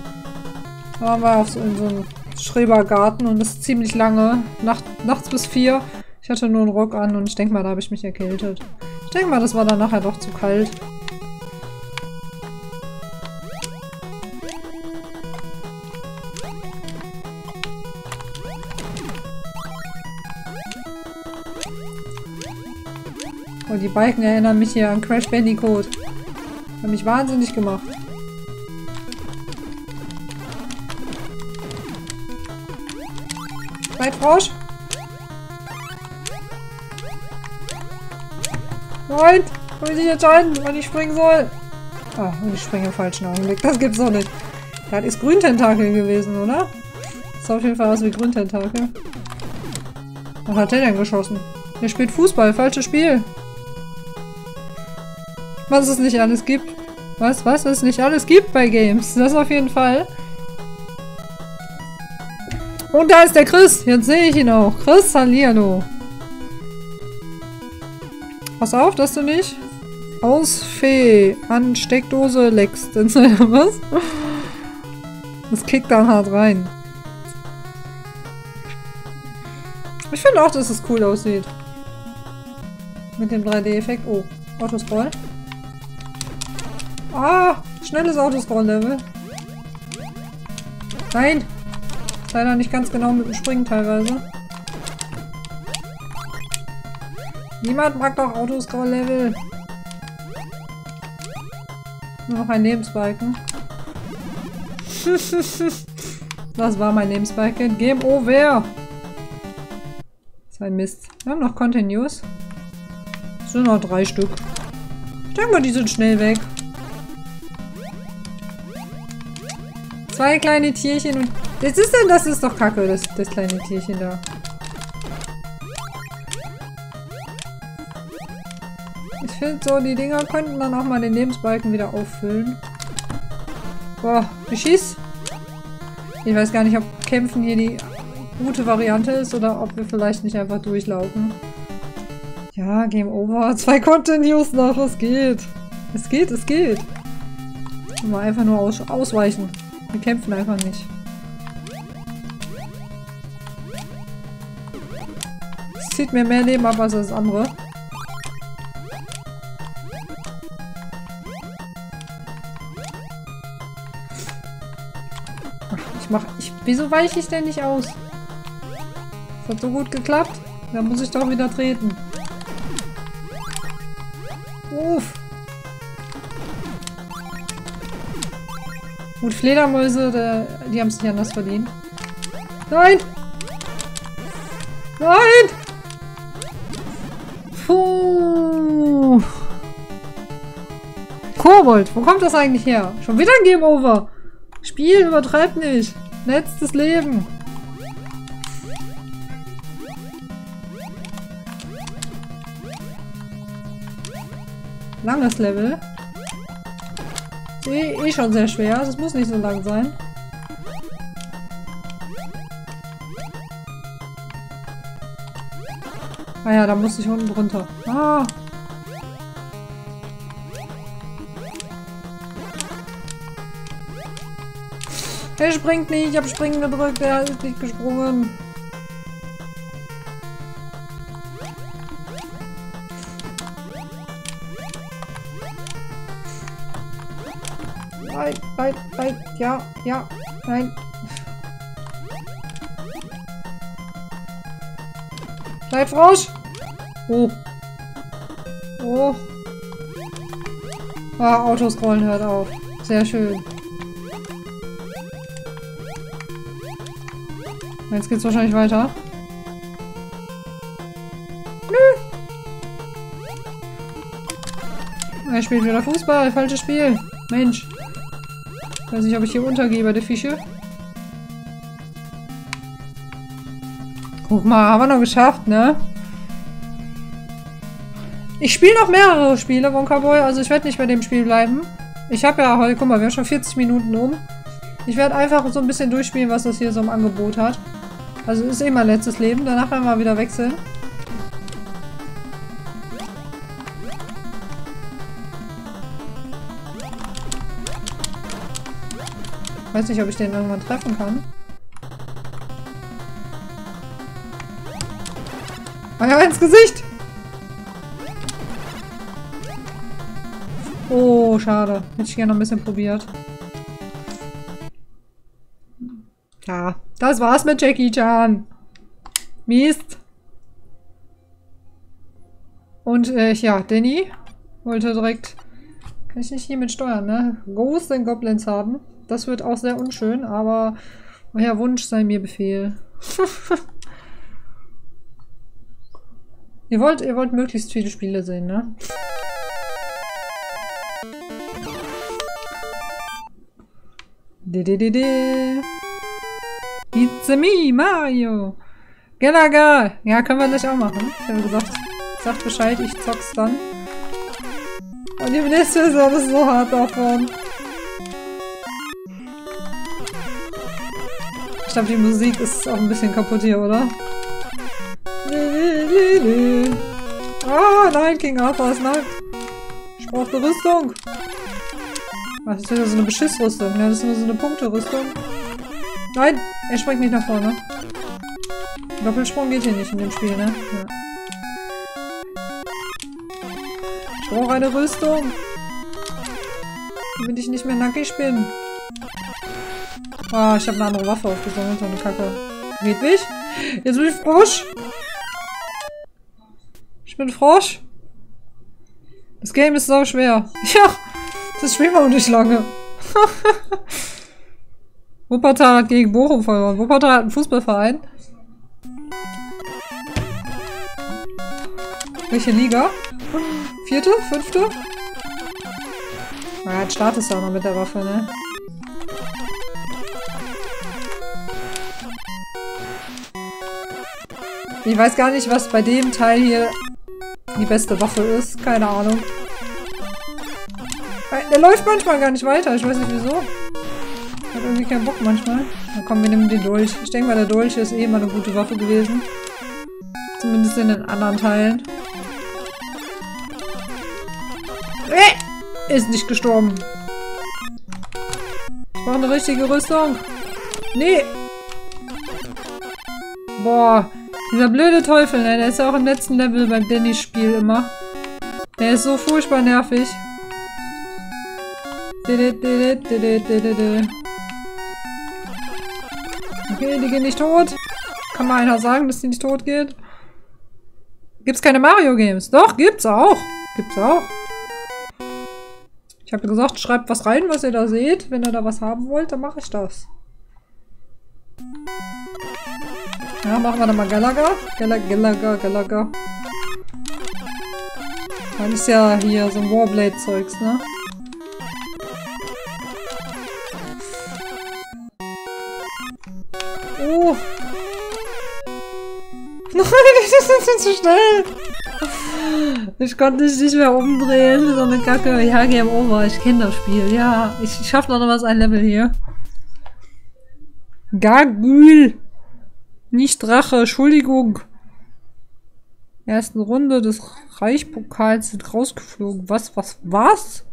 Da waren wir auf so, in so einem Schrebergarten und das ist ziemlich lange. Nacht, nachts bis vier. Ich hatte nur einen Rock an und ich denke mal, da habe ich mich erkältet. Ich denke mal, das war dann nachher doch zu kalt. Oh, die Balken erinnern mich hier an Crash Bandicoot. Hat mich wahnsinnig gemacht. Frosch? Nein! Ich jetzt entscheiden, wann ich springen soll? Ah, und ich springe im falschen Augenblick. Das gibt's doch nicht. Das ist Grüntentakel gewesen, oder? Das sah auf jeden Fall aus wie Grüntentakel. Was hat der denn geschossen? Der spielt Fußball. Falsches Spiel. Was es nicht alles gibt. Was, was es nicht alles gibt bei Games. Das auf jeden Fall. Und da ist der Chris. Jetzt sehe ich ihn auch. Chris, hallihallo. Pass auf, dass du nicht aus Fee an Steckdose leckst. Was? Das kickt dann hart rein. Ich finde auch, dass es cool aussieht. Mit dem 3D-Effekt. Oh, Autoscroll. Ah, schnelles Autoscroll-Level. Nein! Leider nicht ganz genau mit dem Springen teilweise. Niemand mag doch Autoscroll-Level. Nur noch ein Lebensbalken. das war mein Lebensbalken. Game over! Das ist ein Mist. Wir haben noch Continuous. Es sind noch drei Stück. Ich denke mal, die sind schnell weg. Zwei kleine Tierchen und das ist denn, das ist doch kacke, das, das kleine Tierchen da. Ich finde so, die Dinger könnten dann auch mal den Lebensbalken wieder auffüllen. Boah, schieß. Ich weiß gar nicht, ob Kämpfen hier die gute Variante ist oder ob wir vielleicht nicht einfach durchlaufen. Ja, Game Over. Zwei Continues noch. Es geht. Es geht, es geht. Mal einfach nur aus ausweichen. Wir kämpfen einfach nicht. zieht mir mehr Leben ab als das andere. ich mach... Ich, wieso weiche ich denn nicht aus? Das hat so gut geklappt. Da muss ich doch wieder treten. Uff. Gut, Fledermäuse, der, die haben es nicht anders verdient. Nein! Nein! Puh. Kobold, wo kommt das eigentlich her? Schon wieder ein Game Over. Spiel, übertreibt nicht. Letztes Leben. Langes Level. Eh, eh schon sehr schwer. Das muss nicht so lang sein. Ah ja, da muss ich unten drunter. Ah! Er springt nicht, ich habe Springen gedrückt, er ist nicht gesprungen. Nein, nein, nein, ja, ja, nein. Bleib Frosch! Oh. Oh. Ah, Autoscrollen hört auf. Sehr schön. Jetzt geht's wahrscheinlich weiter. Nö. Er spielt wieder Fußball. Falsches Spiel. Mensch. Weiß nicht, ob ich hier untergehe bei der Fische. Guck mal, haben wir noch geschafft, ne? Ich spiele noch mehrere Spiele, Wonka Boy. Also ich werde nicht bei dem Spiel bleiben. Ich habe ja heute, guck mal, wir haben schon 40 Minuten um. Ich werde einfach so ein bisschen durchspielen, was das hier so im Angebot hat. Also ist eh mein letztes Leben. Danach werden wir wieder wechseln. Weiß nicht, ob ich den irgendwann treffen kann. Oh ja, ins Gesicht! Oh, schade. Hätte ich gerne noch ein bisschen probiert. Ja, das war's mit Jackie Chan. Mist. Und äh, ja, Danny wollte direkt... Kann ich nicht hier mit steuern, ne? Ghost and Goblins haben. Das wird auch sehr unschön, aber euer Wunsch sei mir Befehl. ihr wollt, ihr wollt möglichst viele Spiele sehen, ne? Didididi. It's me, Mario. Galaga. Ja, können wir gleich auch machen. Ich habe gesagt, sagt Bescheid, ich zock's dann. Und die nächste ist alles so hart davon. Ich glaube, die Musik ist auch ein bisschen kaputt hier, oder? Ah, nein, King Arthur ist nackt. Ich brauche eine Rüstung. Das ist ja so eine Beschissrüstung. Ja, das ist nur so eine Punkterüstung. Nein, er springt nicht nach vorne. Doppelsprung geht hier nicht in dem Spiel, ne? Ja. Ich brauche eine Rüstung. Damit ich nicht mehr nackig bin. Ah, ich habe eine andere Waffe aufgesammelt, so eine Kacke. Geht nicht? Jetzt bin ich Frosch. Ich bin Frosch. Das Game ist so schwer. Ja. Das spielen wir auch nicht lange. Wuppertal hat gegen Bochum verloren. Wuppertal hat einen Fußballverein. Welche Liga? Vierte? Fünfte? Ah, jetzt startest du auch noch mit der Waffe, ne? Ich weiß gar nicht, was bei dem Teil hier die beste Waffe ist. Keine Ahnung. Der läuft manchmal gar nicht weiter. Ich weiß nicht wieso. Hat irgendwie keinen Bock manchmal. Na komm, wir nehmen den Dolch. Ich denke mal, der Dolch ist eh immer eine gute Waffe gewesen. Zumindest in den anderen Teilen. Äh, ist nicht gestorben. Ich brauche eine richtige Rüstung. Nee. Boah. Dieser blöde Teufel, ne? Der ist ja auch im letzten Level beim Dennis-Spiel immer. Der ist so furchtbar nervig. Okay, die gehen nicht tot. Kann mal einer sagen, dass die nicht tot geht? Gibt's keine Mario-Games? Doch, gibt's auch. Gibt's auch. Ich habe gesagt, schreibt was rein, was ihr da seht. Wenn ihr da was haben wollt, dann mache ich das. Ja, machen wir dann mal Gallagher. Gallagher, Gallagher, Gallagher. Das ist ja hier so ein Warblade-Zeugs, ne? Oh. Nein, das ist zu schnell. Ich konnte mich nicht mehr umdrehen. So eine Kacke. Ja, Game Over. Ich kenne das Spiel. Ja, ich, ich schaffe noch was ein Level hier. Gargül. Nicht Drache. Entschuldigung. Ersten Runde des Reichpokals sind rausgeflogen. Was, was, was?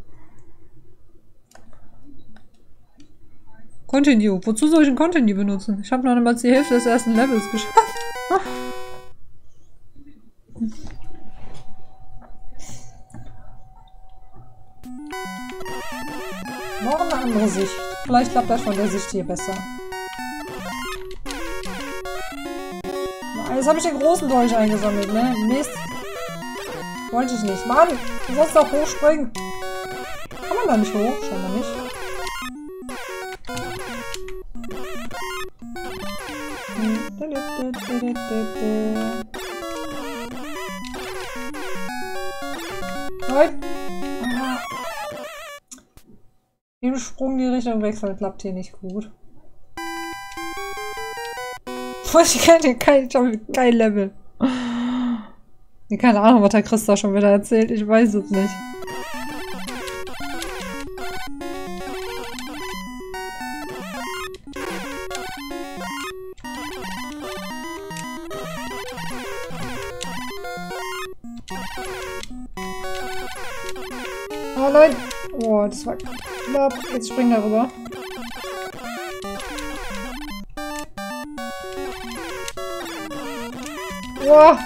Continue. Wozu soll ich ein Continue benutzen? Ich habe noch einmal die Hälfte des ersten Levels geschafft. Noch eine andere Sicht. Vielleicht klappt das von der Sicht hier besser. Jetzt habe ich den großen Dolch eingesammelt, ne? Mist. Wollte ich nicht. Mann, du sollst doch hochspringen. Kann man da nicht hoch? Scheinbar nicht. Nein. Im Sprung die Richtung wechseln klappt hier nicht gut. Ich kann kein, kein, kein Level. Keine Ahnung, was der Christa schon wieder erzählt. Ich weiß es nicht. Oh nein! Oh, das war knapp. Jetzt spring darüber. Boah!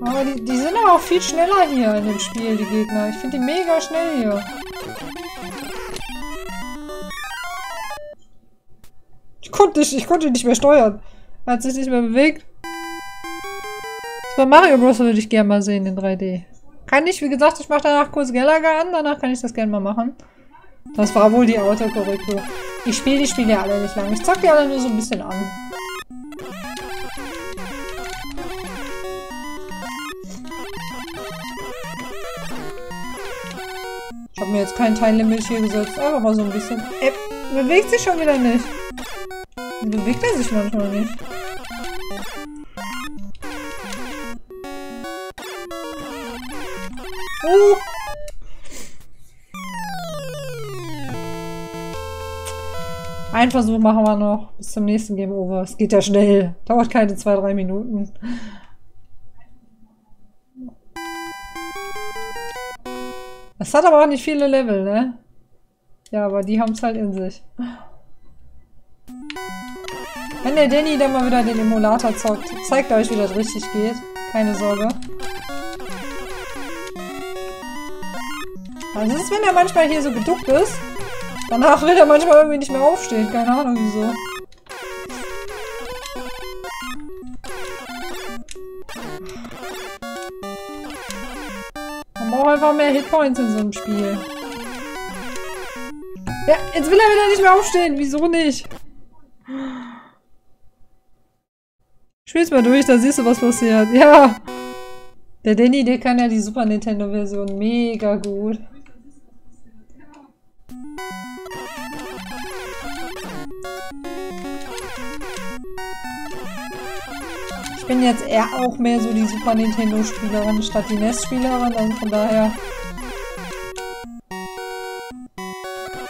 Aber die, die sind aber auch viel schneller hier in dem Spiel, die Gegner. Ich finde die mega schnell hier. Ich konnte nicht, ich konnte nicht mehr steuern. Er hat sich nicht mehr bewegt. Das bei Mario Bros. würde ich gerne mal sehen in 3D. Kann ich, wie gesagt, ich mache danach kurz Gallagher an, danach kann ich das gerne mal machen. Das war wohl die Autokorrektur. Ich spiele die Spiele alle nicht lang. Ich zock die alle nur so ein bisschen an. Habe mir jetzt kein Time-Limit hier gesetzt. Einfach mal so ein bisschen. Er bewegt sich schon wieder nicht. Bewegt er sich manchmal nicht. Uh. Ein Versuch machen wir noch. Bis zum nächsten Game Over. Es geht ja schnell. Dauert keine zwei, drei Minuten. Es hat aber auch nicht viele Level, ne? Ja, aber die haben es halt in sich. Wenn der Danny dann mal wieder den Emulator zockt, zeigt euch, wie das richtig geht. Keine Sorge. Also ist, wenn er manchmal hier so geduckt ist. Danach will er manchmal irgendwie nicht mehr aufstehen. Keine Ahnung wieso. Man braucht einfach mehr Hitpoints in so einem Spiel. Ja, jetzt will er wieder nicht mehr aufstehen. Wieso nicht? Spiel's mal durch, da siehst du, was passiert. Ja. Der Danny, der kann ja die Super Nintendo-Version mega gut. Ich bin jetzt eher auch mehr so die Super Nintendo-Spielerin statt die NES-Spielerin, also von daher...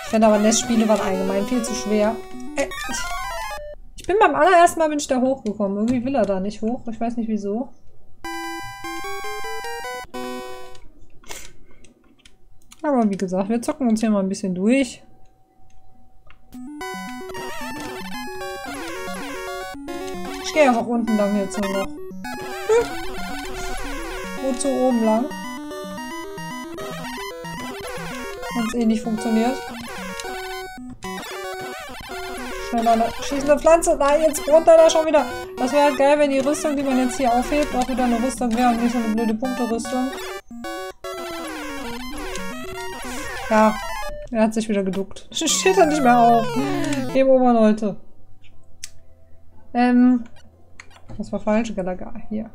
Ich finde aber NES-Spiele waren allgemein viel zu schwer. Äh, ich bin beim allerersten Mal bin ich da hochgekommen. Irgendwie will er da nicht hoch. Ich weiß nicht wieso. Aber wie gesagt, wir zocken uns hier mal ein bisschen durch. Einfach unten lang jetzt nur noch. Hm. Wozu oben lang? Wenn es eh nicht funktioniert. Schneller schießende Pflanze. Nein, jetzt runter da schon wieder. Das wäre halt geil, wenn die Rüstung, die man jetzt hier aufhebt, auch wieder eine Rüstung wäre und nicht so eine blöde Punkterüstung. Ja, er hat sich wieder geduckt. Steht er nicht mehr auf. Eben ober, Leute. Ähm, das war falsch, Galaga. Hier.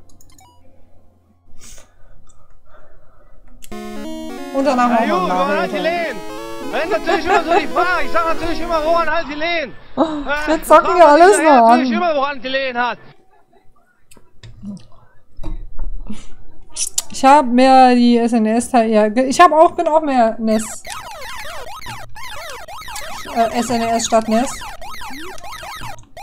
Und danach Na auch noch Mario. Das ist natürlich immer so die Frage. Ich sag natürlich immer, Rohan, halt die Lehen! Wir zocken ja alles noch natürlich an. immer, woran die Lehen hat. Ich habe mehr die SNES-Teile. Ja, ich habe auch, bin auch mehr NES. Äh, SNES statt NES.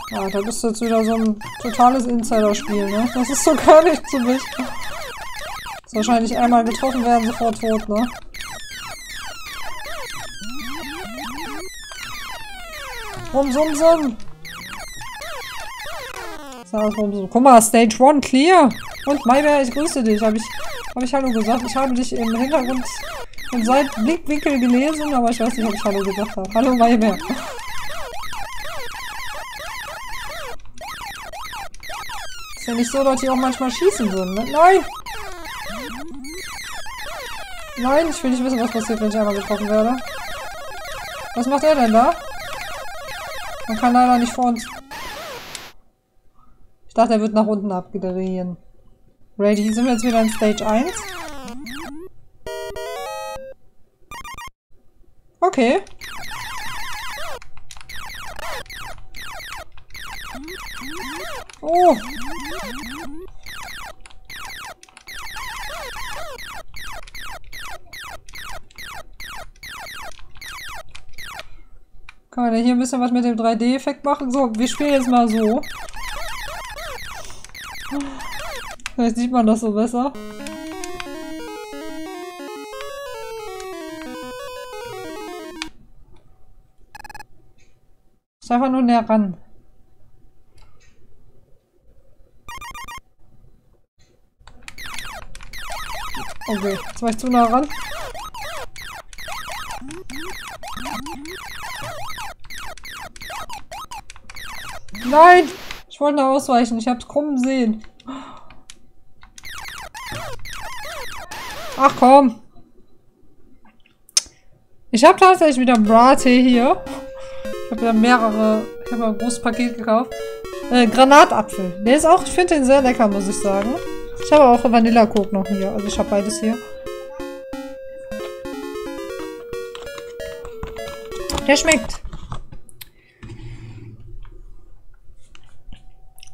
Ja, da bist du jetzt wieder so ein totales Insider-Spiel, ne? Das ist so gar nicht zu mich. Ist wahrscheinlich einmal getroffen werden, sofort tot, ne? Rum, sum, sum. Sag rum, sum. Guck mal, Stage 1 clear. Und Mayber, ich grüße dich. Habe ich, hab ich Hallo gesagt? Ich habe dich im Hintergrund im Seitenblickwinkel gelesen, aber ich weiß nicht, ob ich Hallo gesagt habe. Hallo Mayber. Ist ja nicht so, dass die auch manchmal schießen würden, ne? Nein! Nein, ich will nicht wissen, was passiert, wenn ich einmal getroffen werde. Was macht er denn da? Man kann leider nicht vor uns. Ich dachte, er wird nach unten abgedrehen. Ready, sind wir jetzt wieder in Stage 1? Okay. Oh. Kann man denn hier ein bisschen was mit dem 3D-Effekt machen? So, wir spielen jetzt mal so. Vielleicht sieht man das so besser. Ist einfach nur näher ran. Okay, jetzt war ich zu nah ran. Nein! Ich wollte noch ausweichen, ich hab's krumm sehen. Ach komm! Ich habe tatsächlich wieder Brattee hier. Ich habe ja mehrere, ich habe ein großes Paket gekauft. Äh, Granatapfel. Der ist auch, ich finde den sehr lecker, muss ich sagen. Ich habe auch Vanilla Coke noch hier. Also ich habe beides hier. Der schmeckt.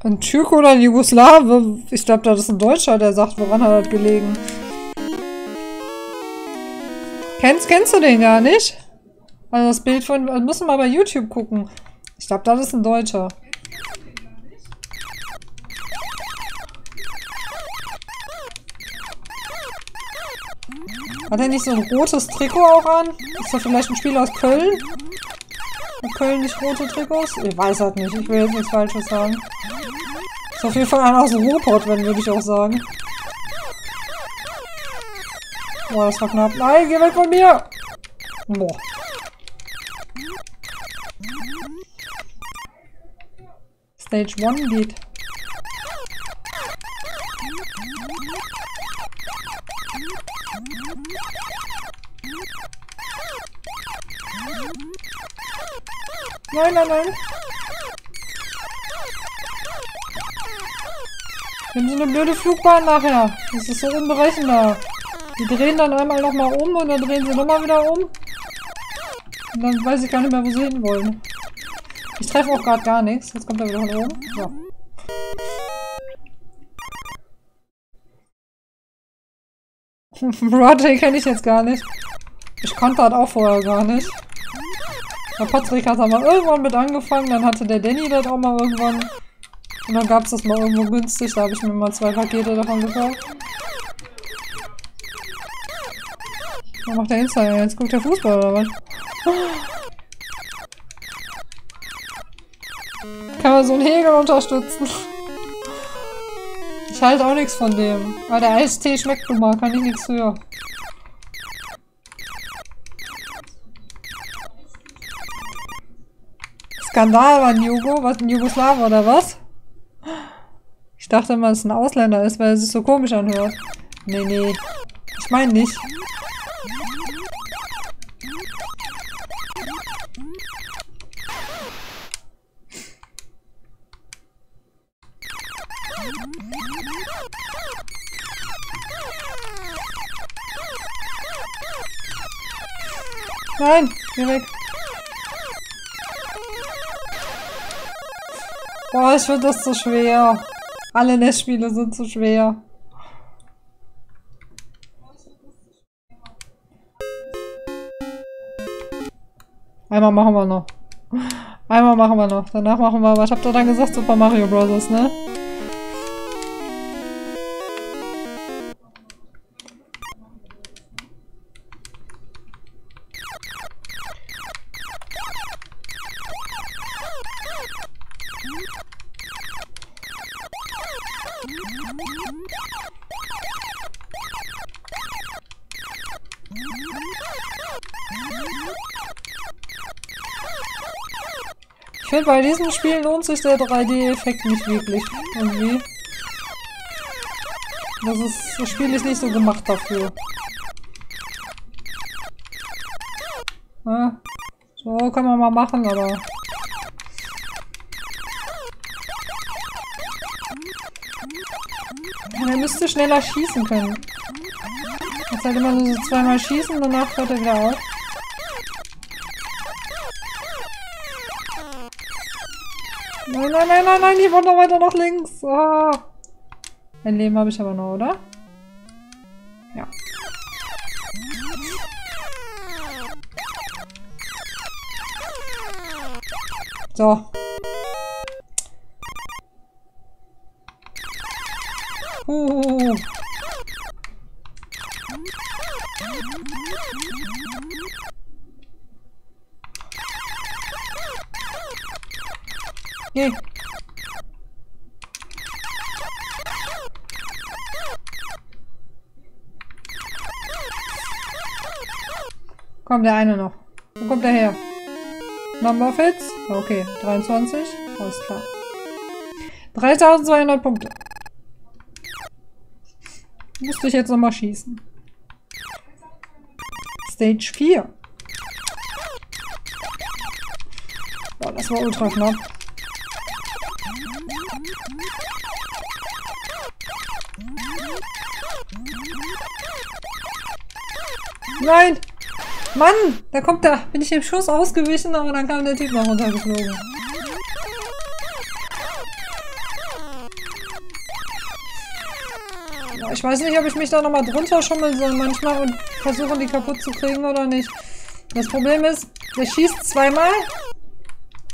Ein Türk oder ein Jugoslawe? Ich glaube, das ist ein Deutscher, der sagt, woran hat das gelegen. Kennst, kennst du den gar nicht? Also das Bild von... Wir müssen mal bei YouTube gucken. Ich glaube, das ist ein Deutscher. Hat er nicht so ein rotes Trikot auch an? Ist das vielleicht ein Spieler aus Köln? Hat Köln nicht rote Trikots? Ich weiß halt nicht. Ich will jetzt nichts Falsches sagen. Ist auf jeden Fall einer aus dem Ruhrpott, wenn würde ich auch sagen. Boah, das war knapp. Nein, geh weg von mir! Boah. Stage 1 geht. Nein, nein, nein. Haben so eine blöde Flugbahn nachher. Das ist so unberechenbar. Die drehen dann einmal nochmal um und dann drehen sie nochmal wieder um. Und dann weiß ich gar nicht mehr, wo sie hin wollen. Ich treffe auch gerade gar nichts. Jetzt kommt er wieder von oben. So. Roger kenne ich jetzt gar nicht. Ich konnte das auch vorher gar nicht. Der Patrick hat da mal irgendwann mit angefangen, dann hatte der Danny das auch mal irgendwann. Und dann gab es das mal irgendwo günstig, da habe ich mir mal zwei Pakete davon gekauft. Was macht der Instagram jetzt? Guckt der Fußball oder was? Kann man so einen Hegel unterstützen? Ich halte auch nichts von dem. Aber der Eistee schmeckt nun mal, kann ich nichts für. Skandal war ein Jugo? Was, ein Jugoslawe oder was? Ich dachte immer, dass es ein Ausländer ist, weil es sich so komisch anhört. Nee, nee. Ich meine nicht. Nein, geh weg. Boah, ich finde das zu schwer. Alle NES-Spiele sind zu schwer. Einmal machen wir noch. Einmal machen wir noch. Danach machen wir, was habt ihr dann gesagt? Super Mario Bros., ne? Bei diesem Spiel lohnt sich der 3D-Effekt nicht wirklich. Irgendwie. Das, ist, das Spiel ist nicht so gemacht dafür. Ja, so kann man mal machen, aber... Er müsste schneller schießen können. Jetzt halt immer nur so zweimal schießen, danach hört er wieder auf. Nein, nein, nein, nein, nein, ich wollte noch weiter nach links. Ah. Ein Leben habe ich aber noch, oder? Ja. So. Uh. Geh. Komm, der eine noch. Wo kommt der her? Number of Hits? Okay, 23. Alles klar. 3200 Punkte. Musste ich jetzt nochmal schießen. Stage 4. Boah, das war ultra knapp. Nein! Mann! Da kommt der. Bin ich dem Schuss ausgewichen, aber dann kam der Typ noch runtergeflogen. Ich weiß nicht, ob ich mich da nochmal drunter schummeln soll manchmal und versuchen, die kaputt zu kriegen oder nicht. Das Problem ist, der schießt zweimal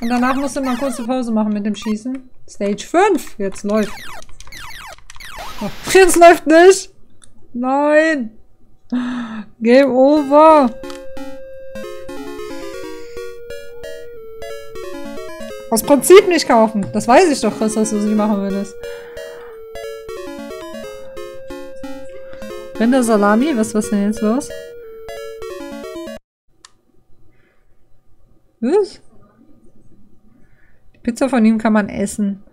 und danach musste man kurze Pause machen mit dem Schießen. Stage 5. Jetzt läuft. Oh, jetzt läuft nicht. Nein. Game over. Aus Prinzip nicht kaufen. Das weiß ich doch, Chris, dass du sie machen würdest. Rinder Salami? Was, was ist denn jetzt los? Was? Die Pizza von ihm kann man essen.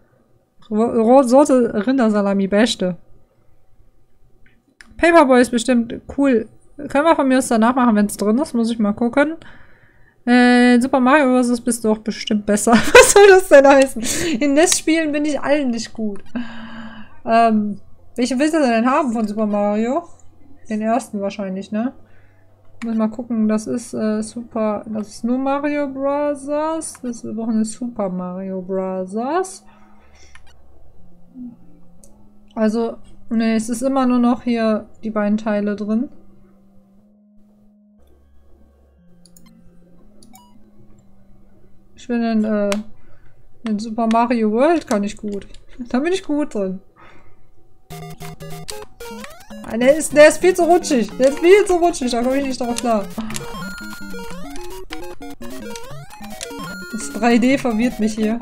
Sorte Rindersalami, beste. Paperboy ist bestimmt cool. Können wir von mir aus danach machen, wenn es drin ist. Muss ich mal gucken. Äh, Super Mario Bros. bist du auch bestimmt besser. Was soll das denn heißen? In NES-Spielen bin ich allen nicht gut. Ähm, welche willst du denn haben von Super Mario? Den ersten wahrscheinlich, ne? Muss mal gucken, das ist äh, Super, das ist nur Mario Bros. Das ist auch eine Super Mario Bros. Also, ne, es ist immer nur noch hier die beiden Teile drin. Ich will den, äh, den Super Mario World kann ich gut. Da bin ich gut drin. Ah, Der ist, der ist viel zu rutschig. Der ist viel zu rutschig. Da komme ich nicht drauf klar. Das 3D verwirrt mich hier.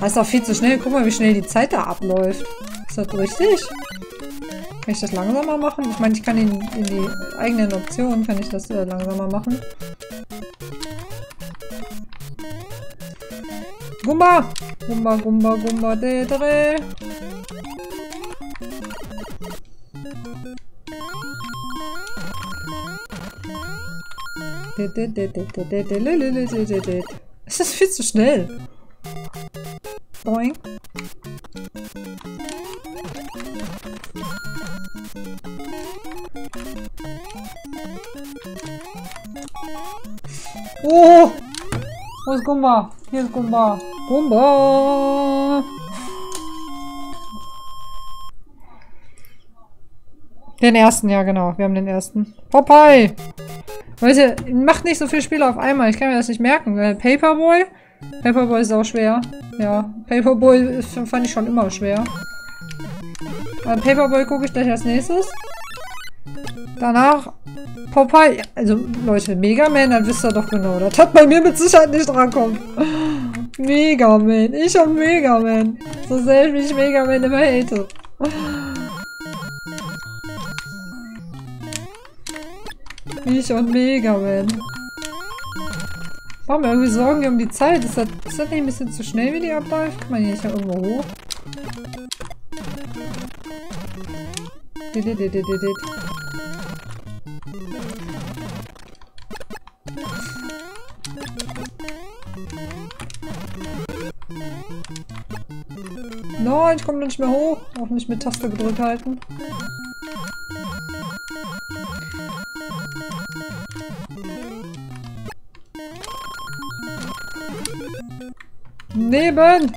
Das ist auch viel zu schnell. Guck mal, wie schnell die Zeit da abläuft. Ist das richtig? Kann ich das langsamer machen? Ich meine, ich kann in, in die eigenen Optionen kann ich das äh, langsamer machen. Gumba! Gumba, Gumba, Gumba, de, de. Es ist viel zu schnell. Boing. Oh! Wo ist Gumba? Hier ist Gumba. Gumba! Den ersten, ja genau. Wir haben den ersten. Popeye! Leute, macht nicht so viele Spiele auf einmal. Ich kann mir das nicht merken. Äh, Paperboy? Paperboy ist auch schwer. Ja, Paperboy fand ich schon immer schwer. Äh, Paperboy gucke ich gleich als nächstes. Danach Popeye. Also, Leute, Mega Man, dann wisst ihr doch genau. Das hat bei mir mit Sicherheit nicht drankommt. Mega Man. Ich und Mega Man. So sehr ich mich Mega Man immer hate. Ich und Mega Man. Machen wir irgendwie Sorgen um die Zeit. Ist das, ist das nicht ein bisschen zu schnell, wie die abläuft? Kann man hier nicht ja irgendwo hoch? Nein, ich komme nicht mehr hoch. Auch nicht mit Taste gedrückt halten. Neben!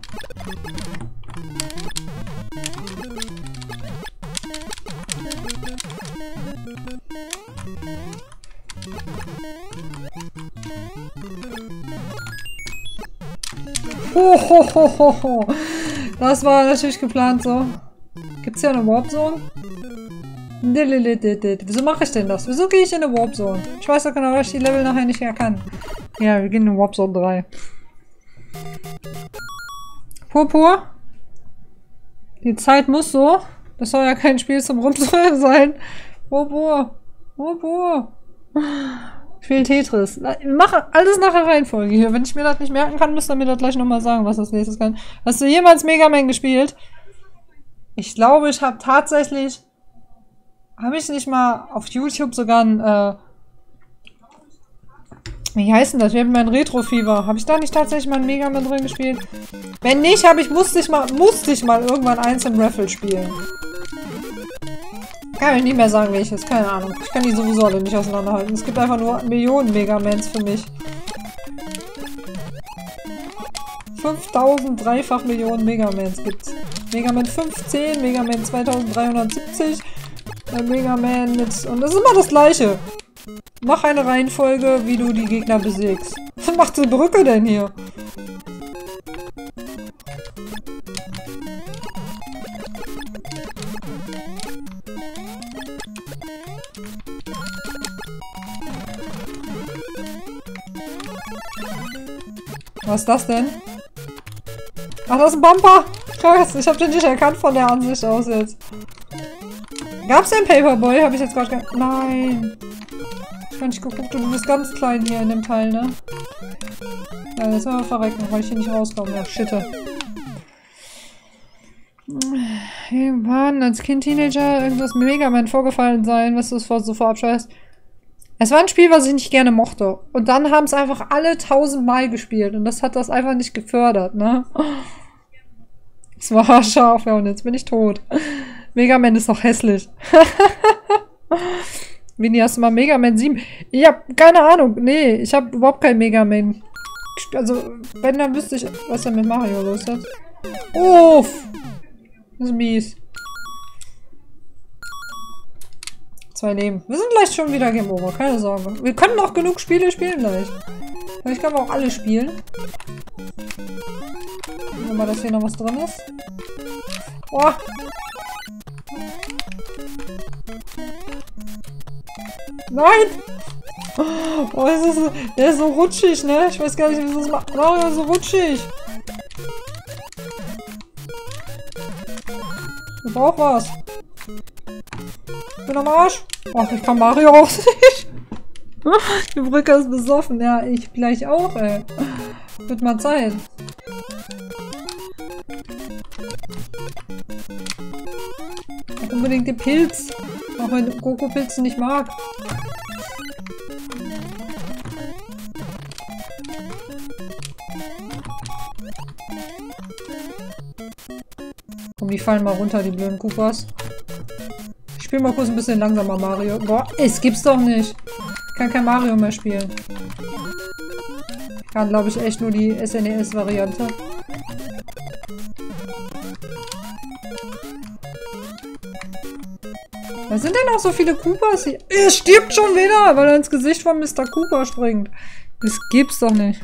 Hohohoho. Das war natürlich geplant so. Gibt's hier eine Warp Zone? Wieso mache ich denn das? Wieso gehe ich in eine Warp Zone? Ich weiß doch genau, dass ich die Level nachher nicht mehr kann. Ja, wir gehen in Warp Zone 3. Purpur. Die Zeit muss so. Das soll ja kein Spiel zum Rumsäulen sein. Purpur. Purpur. Ich will Tetris. Wir machen alles nach der Reihenfolge hier. Wenn ich mir das nicht merken kann, müsst ihr mir das gleich nochmal sagen, was das nächstes kann. Hast du jemals Mega Man gespielt? Ich glaube, ich habe tatsächlich... Habe ich nicht mal auf YouTube sogar ein... Äh, wie heißt denn das? Wir haben mein Retro Fever. Habe ich da nicht tatsächlich mal ein Mega Man drin gespielt? Wenn nicht, habe ich musste ich mal musste ich mal irgendwann eins im Raffle spielen. Kann ich nicht mehr sagen, welches. Keine Ahnung. Ich kann die sowieso alle nicht auseinanderhalten. Es gibt einfach nur Millionen Megamans für mich. 5000 dreifach Millionen Megamans gibt's. Megaman 15, Megaman 2370, äh, Megaman mit... Und das ist immer das gleiche. Mach eine Reihenfolge, wie du die Gegner besiegst. Was macht die Brücke denn hier? Was ist das denn? Ach, das ist ein Bumper! Krass, ich habe den nicht erkannt von der Ansicht aus jetzt. Gab's denn Paperboy? Habe ich jetzt gerade... Nein! Ich habe nicht geguckt du bist ganz klein hier in dem Teil, ne? Ja, jetzt mal verrecken, weil ich hier nicht rauskomme. Ja, shitte. Irgendwann als Kind, Teenager, irgendwas Mega Man vorgefallen sein, was du so vorab scheißt. Es war ein Spiel, was ich nicht gerne mochte. Und dann haben es einfach alle tausendmal gespielt. Und das hat das einfach nicht gefördert, ne? Es war scharf, ja, und jetzt bin ich tot. Mega Man ist noch hässlich. Winnie, hast du mal Mega Man 7? Ich hab keine Ahnung. Nee, ich hab überhaupt kein Mega Man. Also, wenn, dann wüsste ich, was da mit Mario los ist. Uff! Das ist mies. Zwei Leben. Wir sind gleich schon wieder Game Over, keine Sorge. Wir können noch genug Spiele spielen gleich. Vielleicht können wir auch alle spielen. Gucken wir mal, dass hier noch was drin ist. Boah! Nein! Oh, es ist, der ist so rutschig, ne? Ich weiß gar nicht, wie das macht. Oh, er ist so rutschig. Ich brauch was. Ich bin am Arsch. Ach, ich kann Mario auch nicht. Die Brücke ist besoffen. Ja, ich gleich auch, ey. Wird mal Zeit. Auch unbedingt den Pilz. Auch wenn Goku Pilze nicht mag. Fallen mal runter, die blöden Koopas. Ich spiele mal kurz ein bisschen langsamer Mario. Boah, es gibt's doch nicht. Ich kann kein Mario mehr spielen. Ich kann, glaube ich, echt nur die SNES-Variante. Was sind denn auch so viele Koopas hier? Es stirbt schon wieder, weil er ins Gesicht von Mr. Cooper springt. Das gibt's doch nicht.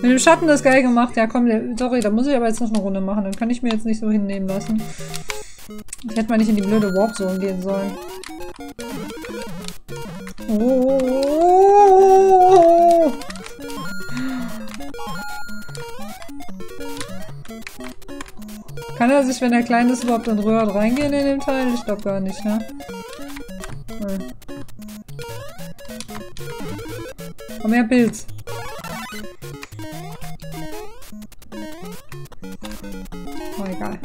Mit dem Schatten das geil gemacht. Ja, komm, sorry, da muss ich aber jetzt noch eine Runde machen. Dann kann ich mir jetzt nicht so hinnehmen lassen. Ich hätte mal nicht in die blöde Warp Zone gehen sollen. Oh. Kann er sich, wenn er klein ist, überhaupt in Röhrt reingehen in den Teil? Ich glaube gar nicht, ne? Hm. Komm her, Pilz. Oh, egal.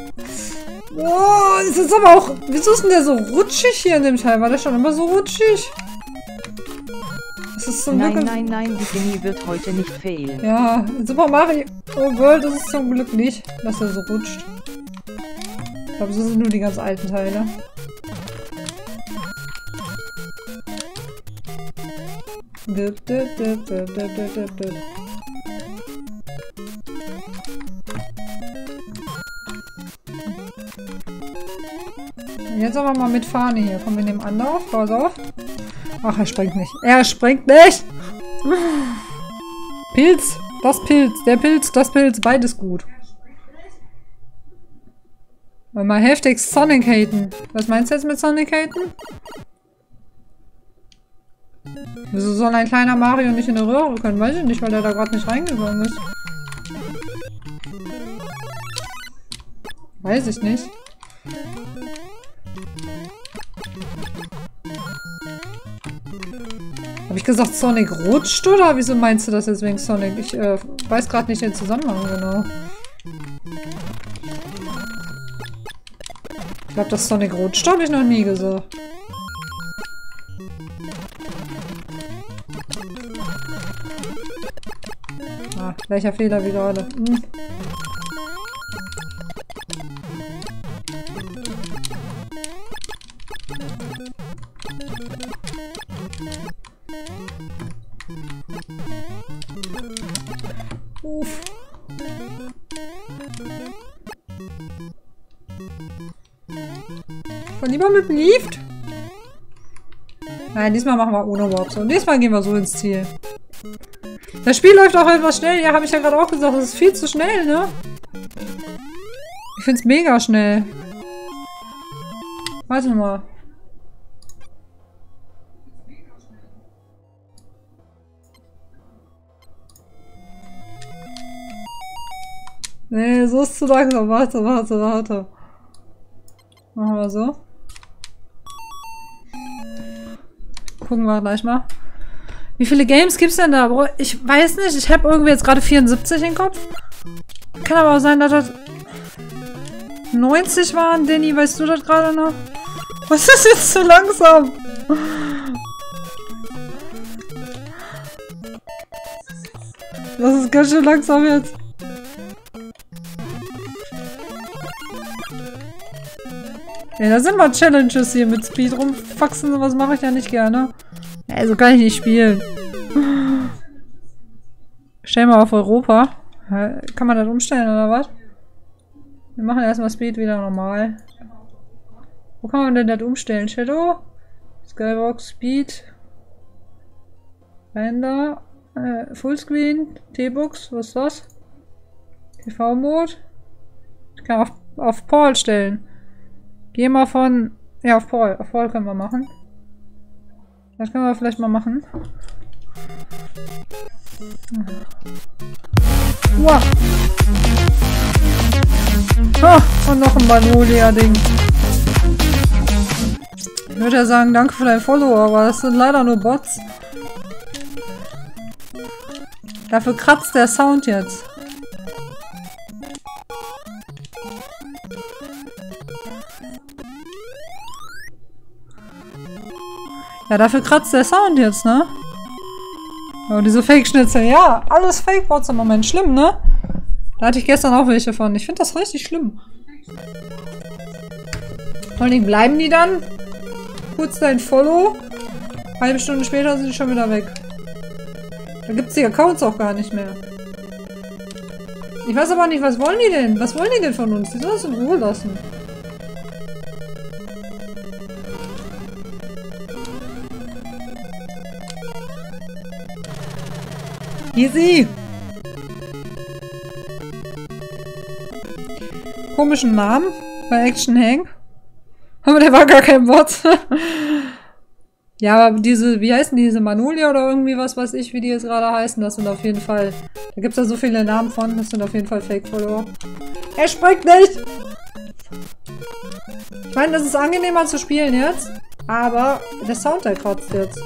Oh, ist aber auch... Wieso ist denn der so rutschig hier in dem Teil? War der schon immer so rutschig? Das ist zum nein, Glück... Nein, nein, nein, die Dinge wird heute nicht fehlen. Ja, Super Mario World ist es zum Glück nicht, dass er so rutscht. Ich glaube, das sind nur die ganz alten Teile. Jetzt aber mal mit Fahne hier. Komm, wir nehmen Anlauf. Pass auf. Ach, er springt nicht. Er springt nicht! Pilz! Das Pilz, der Pilz, das Pilz, beides gut. Wollen mal heftig Sonic haten. Was meinst du jetzt mit Sonic haten? Wieso soll ein kleiner Mario nicht in der Röhre können? Weiß ich nicht, weil er da gerade nicht reingegangen ist. Weiß ich nicht. Habe ich gesagt, Sonic rutscht oder wieso meinst du das jetzt wegen Sonic? Ich äh, weiß gerade nicht den Zusammenhang genau. Ich glaube, dass Sonic rutscht habe ich noch nie gesagt. Welcher Fehler wie gerade. Hm. Uff. Von lieber mit dem Lift? Nein, diesmal machen wir ohne Warp Und diesmal gehen wir so ins Ziel. Das Spiel läuft auch etwas schnell. Ja, habe ich ja gerade auch gesagt. Das ist viel zu schnell, ne? Ich finde es mega schnell. Warte mal. Nee, so ist zu langsam. Warte, warte, warte. Machen wir so. Gucken wir gleich mal. Wie viele Games gibt's denn da? Ich weiß nicht. Ich habe irgendwie jetzt gerade 74 im Kopf. Kann aber auch sein, dass das 90 waren. Danny, weißt du das gerade noch? Was ist jetzt so langsam? Das ist ganz schön langsam jetzt. Ja, da sind mal Challenges hier mit Speed rumfaxen. Sowas mache ich ja nicht gerne. Ja, so kann ich nicht spielen. Stell mal auf Europa. Kann man das umstellen oder was? Wir machen erstmal Speed wieder normal. Wo kann man denn das umstellen? Shadow? Skybox, Speed. Render. Äh, Fullscreen. T-Box. Was ist das? TV-Mode. Ich kann auf, auf Paul stellen. Geh mal von... Ja, auf Paul. Auf Paul können wir machen. Das können wir vielleicht mal machen. Wow. Oh, und noch ein Banolia-Ding. Ich würde ja sagen, danke für dein Follow, aber das sind leider nur Bots. Dafür kratzt der Sound jetzt. Ja, dafür kratzt der Sound jetzt, ne? Oh, diese Fake-Schnitzel. Ja, alles Fake-Bots im Moment. Schlimm, ne? Da hatte ich gestern auch welche von. Ich finde das richtig schlimm. Vor allem bleiben die dann. Kurz dein Follow. Halbe Stunde später sind die schon wieder weg. Da gibt es die Accounts auch gar nicht mehr. Ich weiß aber nicht, was wollen die denn? Was wollen die denn von uns? Die sollen uns in Ruhe lassen. Easy! Komischen Namen bei Action Hank. Aber der war gar kein Bot. ja, aber diese, wie heißen diese Manulia oder irgendwie was weiß ich, wie die jetzt gerade heißen, das sind auf jeden Fall, da gibt es ja so viele Namen von, das sind auf jeden Fall Fake-Follower. Er springt nicht! Ich meine, das ist angenehmer zu spielen jetzt, aber der Sound, der kratzt jetzt.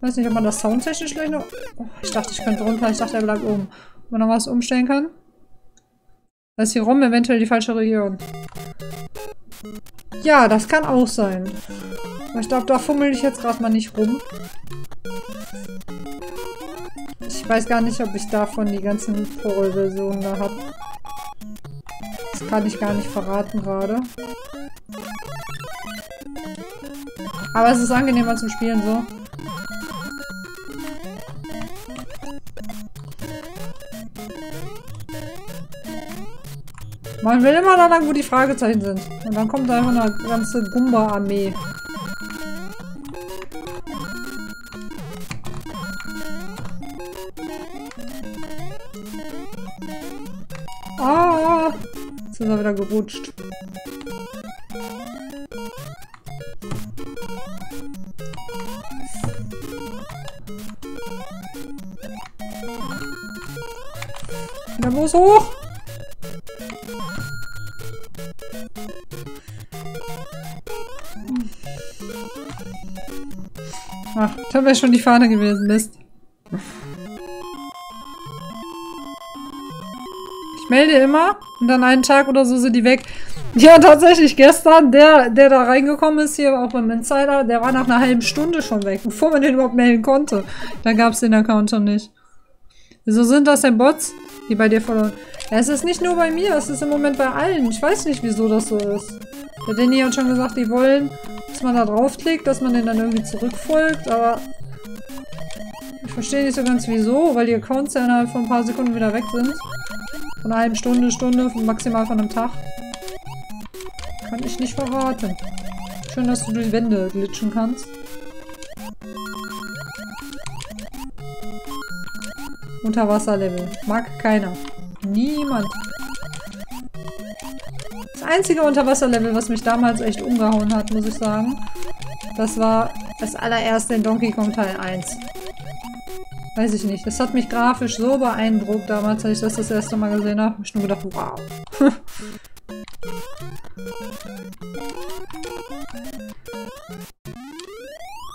Ich weiß nicht, ob man das soundtechnisch gleich noch... Oh, ich dachte, ich könnte runter. Ich dachte, er bleibt oben. Ob man noch was umstellen kann? Da ist hier rum eventuell die falsche Region. Ja, das kann auch sein. Ich glaube, da fummel ich jetzt gerade mal nicht rum. Ich weiß gar nicht, ob ich davon die ganzen Pro-Versionen da habe. Das kann ich gar nicht verraten gerade. Aber es ist angenehmer zum Spielen so. Man will immer da lang, wo die Fragezeichen sind. Und dann kommt da einfach eine ganze Gumba-Armee. Ah! Jetzt ist er wieder gerutscht. Der muss hoch! Ach, da wäre schon die Fahne gewesen, Mist. Ich melde immer und dann einen Tag oder so sind die weg. Ja, tatsächlich, gestern, der, der da reingekommen ist, hier auch beim Insider, der war nach einer halben Stunde schon weg, bevor man den überhaupt melden konnte. Da gab es den Account schon nicht. Wieso sind das denn Bots, die bei dir verloren? Es ist nicht nur bei mir, es ist im Moment bei allen. Ich weiß nicht, wieso das so ist. Der Danny hat schon gesagt, die wollen, dass man da draufklickt, dass man den dann irgendwie zurückfolgt, aber ich verstehe nicht so ganz wieso, weil die Accounts ja innerhalb von ein paar Sekunden wieder weg sind. Von einer halben Stunde, Stunde, maximal von einem Tag. Kann ich nicht verraten. Schön, dass du durch Wände glitschen kannst. Unterwasserlevel. Mag keiner. Niemand. Das einzige Unterwasserlevel, was mich damals echt umgehauen hat, muss ich sagen, das war das allererste in Donkey Kong Teil 1. Weiß ich nicht. Das hat mich grafisch so beeindruckt damals, als ich das das erste Mal gesehen habe. Ich nur gedacht, wow.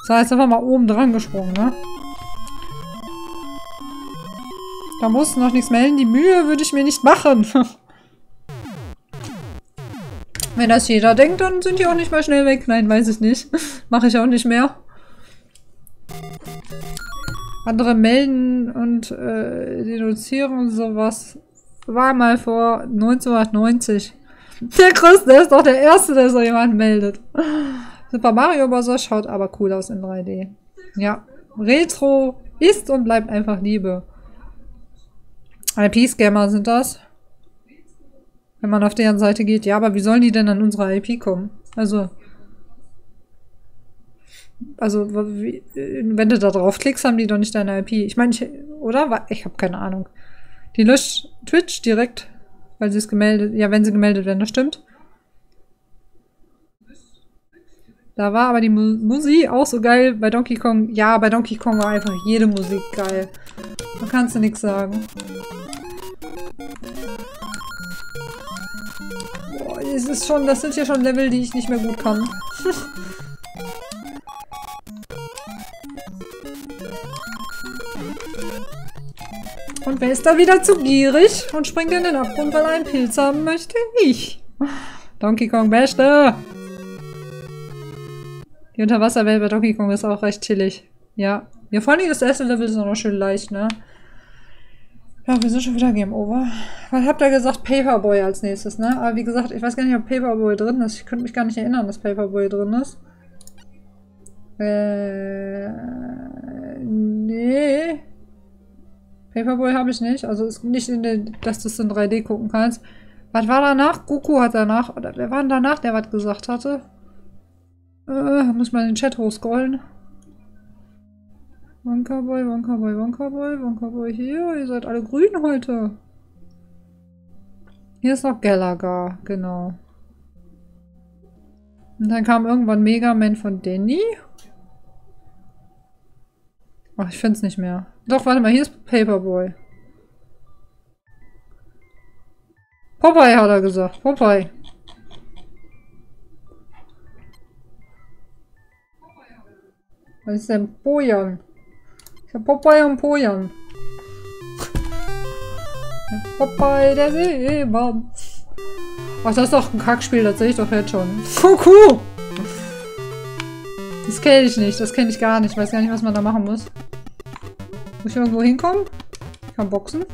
so, jetzt einfach mal oben dran gesprungen, ne? Da muss noch nichts melden. Die Mühe würde ich mir nicht machen. Wenn das jeder denkt, dann sind die auch nicht mehr schnell weg. Nein, weiß ich nicht. Mache ich auch nicht mehr. Andere melden und äh, denunzieren sowas. War mal vor 1990. Der Chris, der ist doch der Erste, der so jemand meldet. Super Mario Bros. schaut aber cool aus in 3D. Ja, Retro ist und bleibt einfach Liebe. IP-Scammer sind das. Wenn man auf deren Seite geht. Ja, aber wie sollen die denn an unsere IP kommen? Also... Also, wenn du da draufklickst, haben die doch nicht deine IP. Ich meine, oder? Ich habe keine Ahnung. Die löscht Twitch direkt, weil sie es gemeldet... Ja, wenn sie gemeldet werden, das stimmt. Da war aber die Mu Musik auch so geil bei Donkey Kong. Ja, bei Donkey Kong war einfach jede Musik geil. Da kannst du nichts sagen. Boah, es ist schon, das sind ja schon Level, die ich nicht mehr gut kann. und wer ist da wieder zu gierig und springt in den Abgrund, weil er einen Pilz haben möchte? Ich. Donkey Kong Beste. Die Unterwasserwelt bei Donkey Kong ist auch recht chillig. Ja. Ja, vor allem das erste Level ist auch noch schön leicht, ne? Ja, wir sind schon wieder Game Over. Was habt ihr gesagt? Paperboy als nächstes, ne? Aber wie gesagt, ich weiß gar nicht, ob Paperboy drin ist. Ich könnte mich gar nicht erinnern, dass Paperboy drin ist. Äh, nee. Paperboy habe ich nicht. Also ist nicht in der, dass du es in 3D gucken kannst. Was war danach? Goku hat danach, oder wer war denn danach, der was gesagt hatte? Äh, muss in den Chat hochscrollen. Wonkaboy, Wonkaboy, Wonkaboy, Wonkaboy hier. Ihr seid alle grün heute. Hier ist noch Gallagher, genau. Und dann kam irgendwann Mega Man von Danny. Ach, ich finde es nicht mehr. Doch, warte mal, hier ist Paperboy. Popeye hat er gesagt. Popeye. Was ist denn Bojan? Ich hab Popeye und Pojan. Popeye, der Seemann. Ach, das ist doch ein Kackspiel, das sehe ich doch jetzt schon. Kuckuck! Das kenne ich nicht, das kenne ich gar nicht. Ich weiß gar nicht, was man da machen muss. Muss ich irgendwo hinkommen? Ich kann boxen.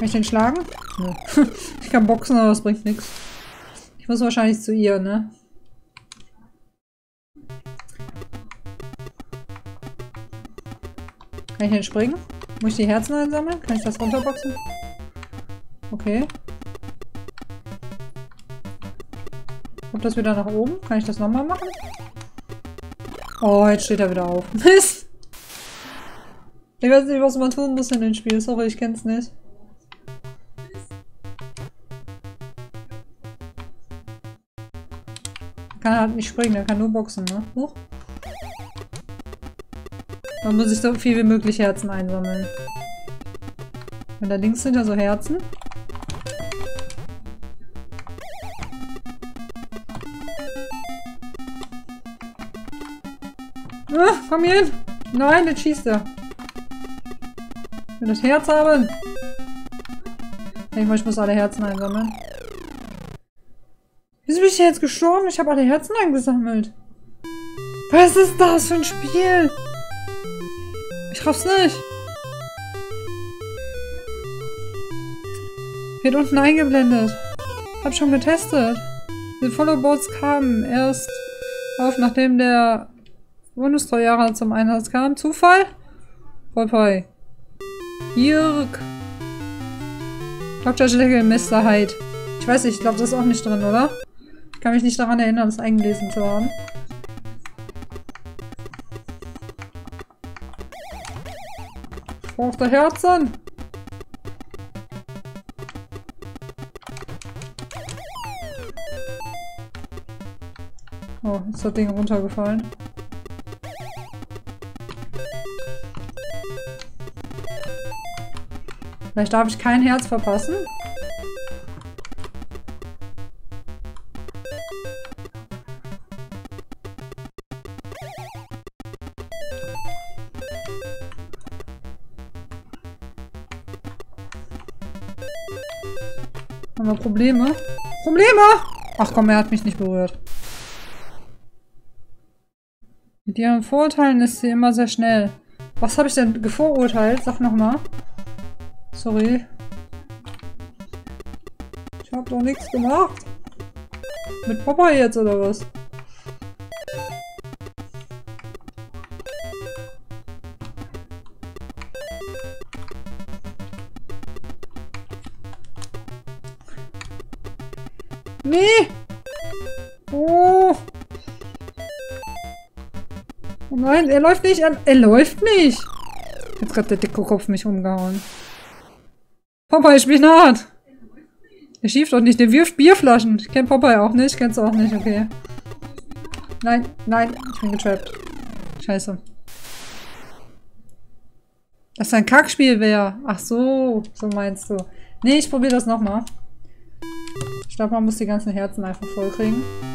Kann ich den schlagen? Nee. ich kann boxen, aber das bringt nichts. Ich muss wahrscheinlich zu ihr, ne? Kann ich nicht springen? Muss ich die Herzen einsammeln? Kann ich das runterboxen? Okay. Kommt das wieder nach oben? Kann ich das nochmal machen? Oh, jetzt steht er wieder auf. Mist! Ich weiß nicht, was man tun muss in dem Spiel. Sorry, ich kenn's nicht. Kann halt nicht springen, er kann nur boxen, ne? Huch. Man muss sich so viel wie möglich Herzen einsammeln. Und da links sind ja so Herzen. Ah, komm hier hin! Nein, jetzt schießt er. Ich will das Herz haben. Ich muss, ich muss alle Herzen einsammeln. Wieso bin ich jetzt gestorben? Ich habe alle Herzen eingesammelt. Was ist das für ein Spiel? Ich raff's nicht. Wird unten eingeblendet. Hab schon getestet. Die Followboards kamen erst auf, nachdem der Bundessteuerer zum Einsatz kam. Zufall? Poi. Jürg. Dr. Jekyll, Mr. Hyde. Ich weiß nicht, ich glaube, das ist auch nicht drin, oder? Ich kann mich nicht daran erinnern, das eingelesen zu haben. Ich brauche Herzen. Oh, ist das Ding runtergefallen. Vielleicht darf ich kein Herz verpassen. Probleme? Probleme! Ach komm, er hat mich nicht berührt. Mit ihren Vorurteilen ist sie immer sehr schnell. Was habe ich denn gevorurteilt? Sag nochmal. Sorry. Ich habe doch nichts gemacht. Mit Papa jetzt oder was? Nein, er läuft nicht. Er, er läuft nicht. Jetzt hat der dicke Kopf mich umgehauen. Popeye spielt hart. Er schieft doch nicht. Der wirft Bierflaschen. Ich kenn Popeye auch nicht. Kennst du auch nicht. Okay. Nein, nein. Ich bin getrappt. Scheiße. Dass ein Kackspiel wäre. Ach so. So meinst du. Nee, ich probiere das nochmal. Ich glaube, man muss die ganzen Herzen einfach vollkriegen. Komm,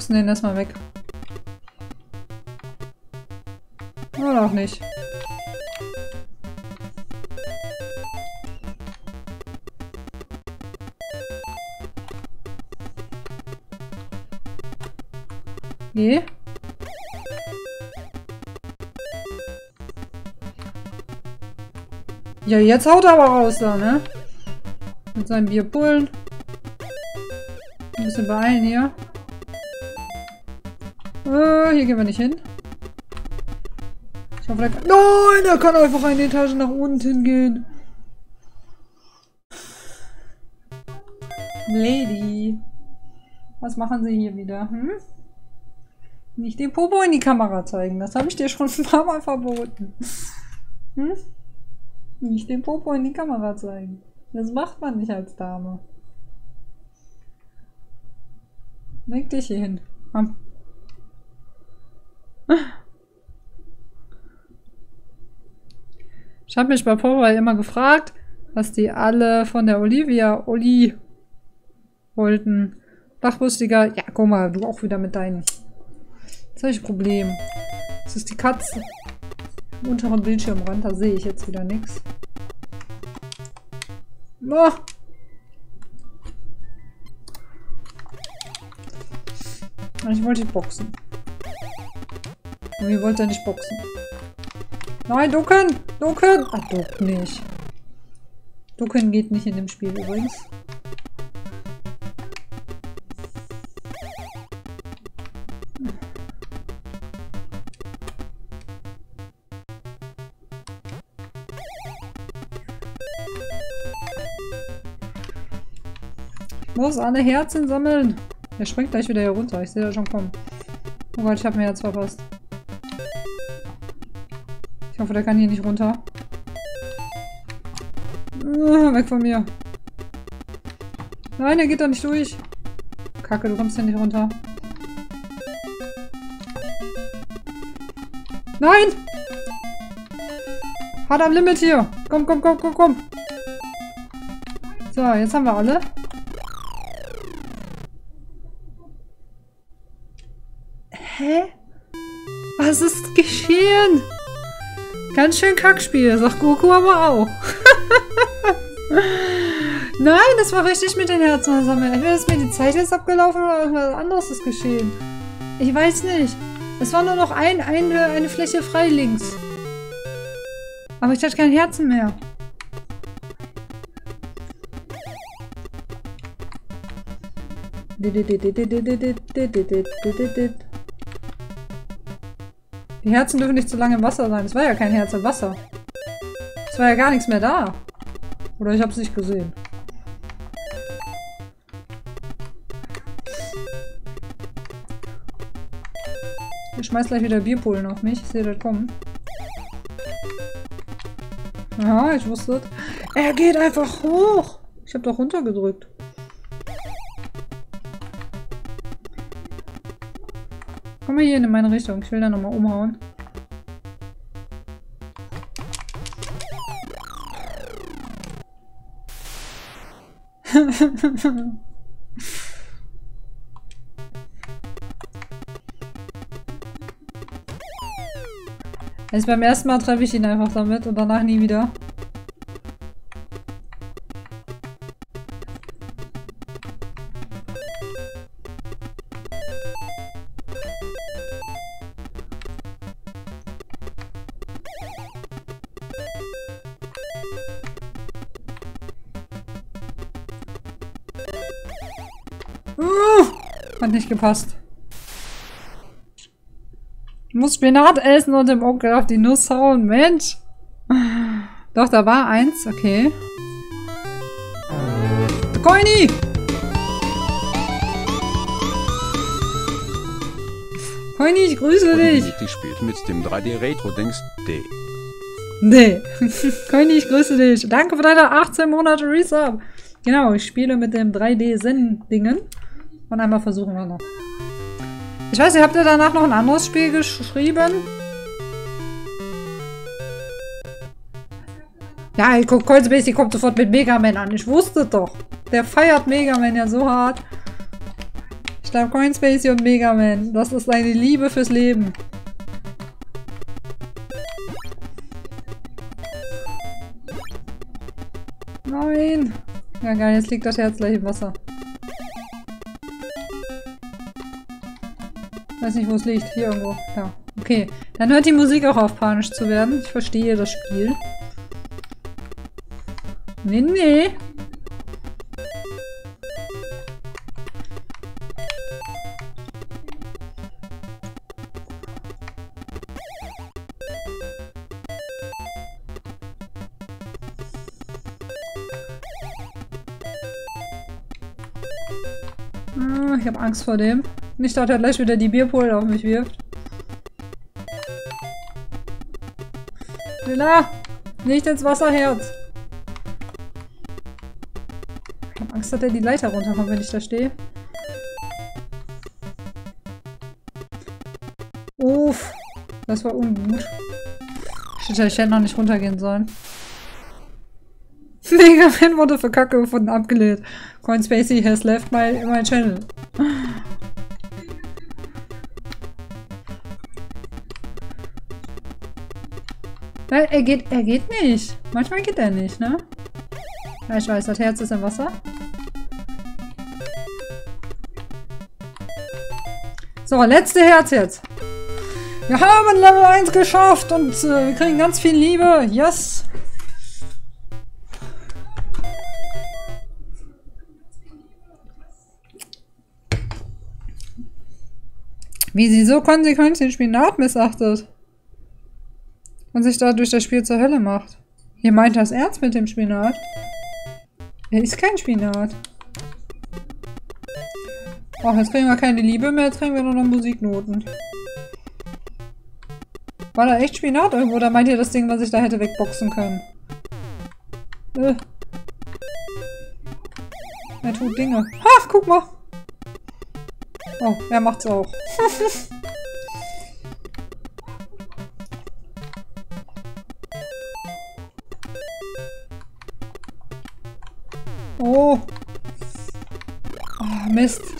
boxen den erstmal weg. Oder auch nicht. Geh. Ja, jetzt haut er aber raus da, ne? Mit seinem Bierpullen. Ein bisschen beeilen hier. Äh, hier gehen wir nicht hin. Ich hoffe, er kann... Nein, er kann einfach eine Etage nach unten gehen. Lady. Was machen Sie hier wieder, hm? Nicht den Popo in die Kamera zeigen. Das habe ich dir schon ein paar Mal verboten. Hm? Nicht den Popo in die Kamera zeigen. Das macht man nicht als Dame. Leg dich hier hin. Komm. Ich habe mich bei Popeye immer gefragt, was die alle von der Olivia Oli wollten. Flachbrüstiger. Ja, guck mal, du auch wieder mit deinen. Ein Problem. Das ist die Katze. Im unteren Bildschirmrand, da sehe ich jetzt wieder nichts. Oh. Ich wollte boxen. Und ihr wollt ja nicht boxen. Nein, ducken! Ducken! Ach, duck nicht. Ducken geht nicht in dem Spiel übrigens. Ich muss alle Herzen sammeln. Der springt gleich wieder hier runter. Ich sehe das schon kommen. Oh Gott, ich habe mir jetzt verpasst. Ich hoffe, der kann hier nicht runter. Ah, weg von mir. Nein, er geht da nicht durch. Kacke, du kommst ja nicht runter. Nein! Hart am Limit hier. Komm, komm, komm, komm, komm. So, jetzt haben wir alle. Hä? Was ist geschehen? Ganz schön Kackspiel, sagt Goku aber auch. Nein, das war richtig mit den Herzen sammeln. Entweder ist mir die Zeit jetzt abgelaufen oder irgendwas anderes ist geschehen. Ich weiß nicht. Es war nur noch ein, eine, eine Fläche frei links. Aber ich hatte kein Herzen mehr. Die Herzen dürfen nicht zu lange im Wasser sein. Es war ja kein Herz im Wasser. Es war ja gar nichts mehr da. Oder ich habe es nicht gesehen. Ich schmeiß gleich wieder Bierpolen auf mich. Ich sehe das kommen. Ja, ich wusste es. Er geht einfach hoch. Ich habe doch runtergedrückt. Komm mal hier in meine Richtung. Ich will da nochmal umhauen. Also beim ersten Mal treffe ich ihn einfach damit und danach nie wieder. Gepasst. Ich muss Spinat essen und dem Onkel auf die Nuss hauen. Mensch. Doch, da war eins. Okay. Coini! Coini, ich grüße dich. Die spielt mit dem 3D Retro Dings D. Nee. Coini, ich grüße dich. Danke für deine 18 Monate Resub. Genau, ich spiele mit dem 3D-Zen-Dingen. Und einmal versuchen wir noch. Ich weiß nicht, habt ihr danach noch ein anderes Spiel geschrieben? Ja, ich guck, die kommt sofort mit Mega Man an. Ich wusste doch. Der feiert Mega Man ja so hart. Ich glaube, Coin Spacey und Mega Man. Das ist eine Liebe fürs Leben. Nein. Ja, geil, jetzt liegt das Herz gleich im Wasser. Weiß nicht, wo es liegt. Hier irgendwo. Ja. Okay. Dann hört die Musik auch auf, panisch zu werden. Ich verstehe das Spiel. Nee, nee. Ah, ich habe Angst vor dem. Nicht, dass er gleich wieder die Bierpole auf mich wirft. Lila! Nicht ins Wasserherz! Ich habe Angst, dass er die Leiter runterkommt, wenn ich da stehe. Uff. Das war ungut. Shit, ich hätte noch nicht runtergehen sollen. Mega Man wurde für Kacke gefunden, abgelehnt. Coin Spacey has left my, my channel. Da, er geht, er geht nicht. Manchmal geht er nicht, ne? Ja, ich weiß, das Herz ist im Wasser. So, letzte Herz jetzt. Wir haben Level 1 geschafft und äh, wir kriegen ganz viel Liebe. Yes! Wie sie so konsequent den Spinat missachtet. Und sich dadurch das Spiel zur Hölle macht. Ihr meint das ernst mit dem Spinat? Er ist kein Spinat. Oh, jetzt kriegen wir keine Liebe mehr, jetzt kriegen wir nur noch Musiknoten. War da echt Spinat irgendwo? Oder meint ihr das Ding, was ich da hätte wegboxen können? Äh. Er tut Dinge. Ach, guck mal! Oh, er macht's auch.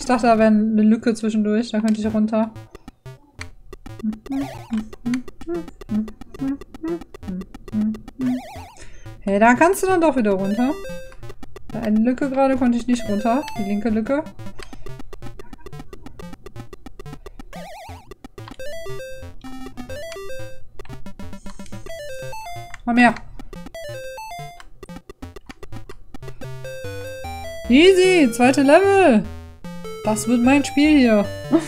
Ich dachte, da wäre eine Lücke zwischendurch. Da könnte ich runter. Hey, da kannst du dann doch wieder runter. Eine Lücke gerade konnte ich nicht runter. Die linke Lücke. Komm her. Easy, zweite Level. Das wird mein Spiel hier.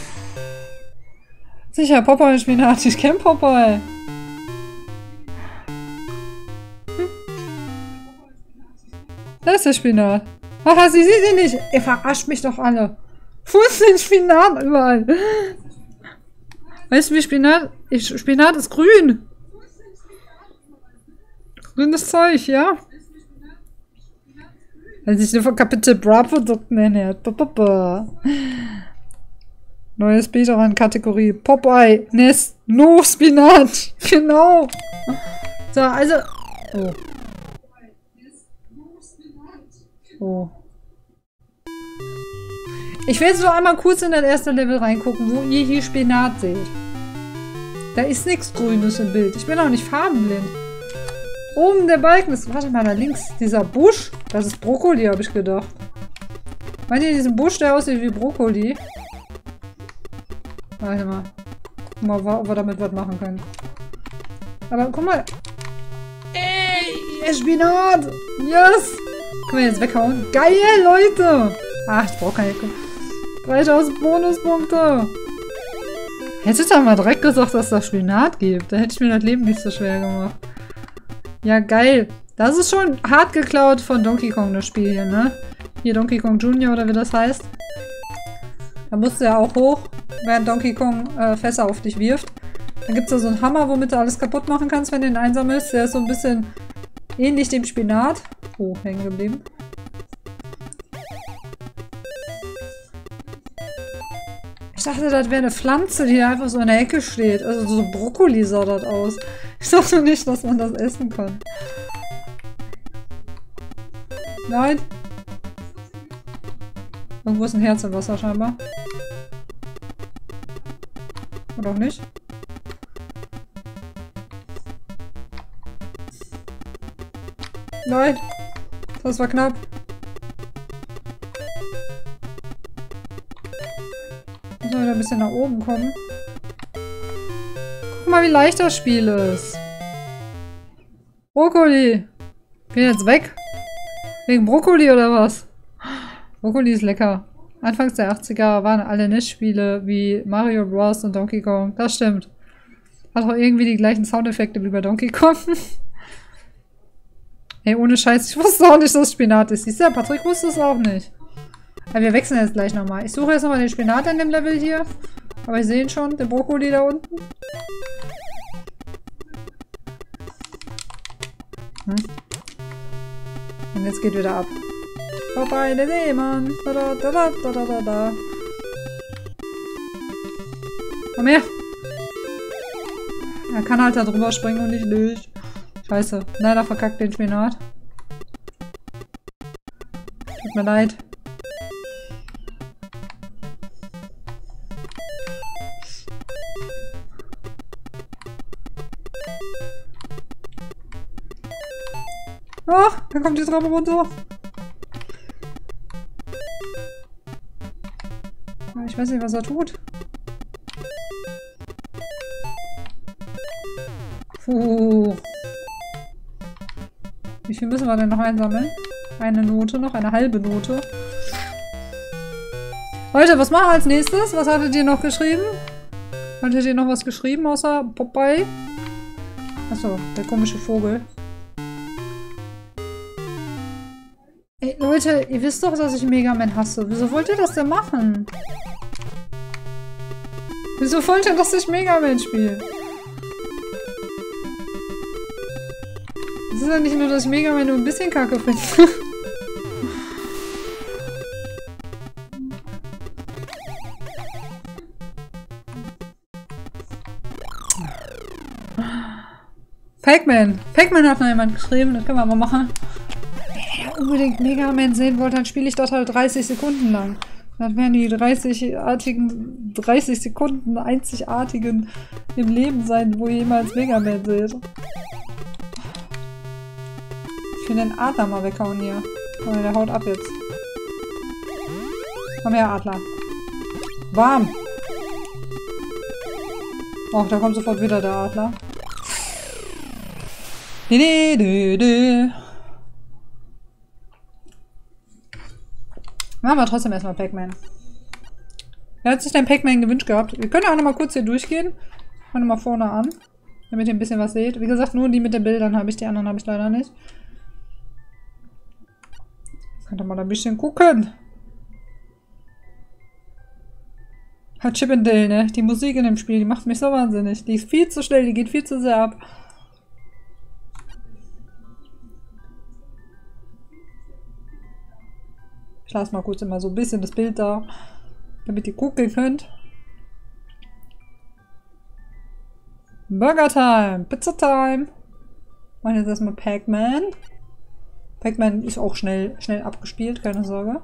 Sicher, Popeye Spinat. Ich kenn Popeye. Da ist der Spinat. Haha, sie sieht ihn nicht. Ihr verarscht mich doch alle. Ist denn Spinat überall? Weißt du, wie Spinat... Ich, Spinat ist grün. Grünes Zeug, ja? Weil sich nur von Kapitel Bra-Produkt nenne. Neues Speedrun-Kategorie. Popeye. Nest. No Spinat. Genau. So, also... Oh. Oh. Ich will jetzt nur einmal kurz in das erste Level reingucken, wo ihr hier Spinat seht. Da ist nichts Grünes im Bild. Ich bin auch nicht farbenblind. Oben der Balken ist... Warte mal, da links. Dieser Busch. Das ist Brokkoli, habe ich gedacht. Meint ihr diesen Busch, der aussieht wie Brokkoli? Warte mal. Guck mal, ob wir damit was machen können. Aber guck mal. Ey, Spinat! Yes! Können wir jetzt weghauen? Geil, Leute! Ach, ich brauche keine... 3000 Bonuspunkte! Hätte da mal direkt gesagt, dass das Spinat gibt. Da hätte ich mir das Leben nicht so schwer gemacht. Ja, geil. Das ist schon hart geklaut von Donkey Kong, das Spiel hier, ne? Hier Donkey Kong Jr. oder wie das heißt. Da musst du ja auch hoch, während Donkey Kong äh, Fässer auf dich wirft. Dann gibt es da so einen Hammer, womit du alles kaputt machen kannst, wenn du ihn einsammelst. Der ist so ein bisschen ähnlich dem Spinat. Oh, hängen geblieben. Ich dachte, das wäre eine Pflanze, die einfach so in der Ecke steht. Also so Brokkoli sah das aus. Ich dachte nicht, dass man das essen kann. Nein. Irgendwo ist ein Herz im Wasser scheinbar. Oder auch nicht? Nein. Das war knapp. Ein bisschen nach oben kommen. Guck mal, wie leicht das Spiel ist. Brokkoli. Bin jetzt weg? Wegen Brokkoli oder was? Brokkoli ist lecker. Anfangs der 80er waren alle NES-Spiele wie Mario Bros. und Donkey Kong. Das stimmt. Hat auch irgendwie die gleichen Soundeffekte wie bei Donkey Kong. Ey, ohne Scheiß, ich wusste auch nicht, dass Spinat ist. Siehst du, Patrick wusste es auch nicht. Aber wir wechseln jetzt gleich nochmal. Ich suche jetzt nochmal den Spinat in dem Level hier. Aber ich sehe ihn schon, den Brokkoli da unten. Hm. Und jetzt geht wieder ab. Vorbei, der Seemann. Da, da, da, da, da, da, da. Komm her. Er kann halt da drüber springen und nicht durch. Scheiße. Leider verkackt den Spinat. Tut mir leid. Da kommt die Treppe runter. Ich weiß nicht, was er tut. Puh. Wie viel müssen wir denn noch einsammeln? Eine Note noch, eine halbe Note. Leute, was machen wir als nächstes? Was hattet ihr noch geschrieben? Hat ihr noch was geschrieben außer Popeye? Achso, der komische Vogel. Leute, ihr wisst doch, dass ich Mega Man hasse. Wieso wollt ihr das denn machen? Wieso wollt ihr, dass ich Mega Man spiele? Es ist ja nicht nur, dass ich Mega Man nur ein bisschen kacke finde. Pac-Man. Pac-Man hat noch jemand geschrieben, das können wir mal machen. Unbedingt Mega Man sehen wollt, dann spiele ich das halt 30 Sekunden lang. Das wären die 30-artigen, 30 Sekunden einzigartigen im Leben sein, wo ihr jemals Mega Man seht. Ich will den Adler mal weghauen hier. Oh, der haut ab jetzt. Komm her, Adler. Warm! Och, da kommt sofort wieder der Adler. Du, du, du. Machen wir trotzdem erstmal Pac-Man. Wer hat sich denn Pac-Man gewünscht gehabt? Wir können auch nochmal kurz hier durchgehen. Fangen mal vorne an. Damit ihr ein bisschen was seht. Wie gesagt, nur die mit den Bildern habe ich, die anderen habe ich leider nicht. Könnt ihr mal ein bisschen gucken. Hat Chip and Dale, ne? Die Musik in dem Spiel, die macht mich so wahnsinnig. Die ist viel zu schnell, die geht viel zu sehr ab. Ich lasse mal kurz immer so ein bisschen das Bild da, damit ihr gucken könnt. Burger Time, Pizza Time. Machen jetzt erstmal Pac-Man. Pac-Man ist auch schnell, schnell abgespielt, keine Sorge.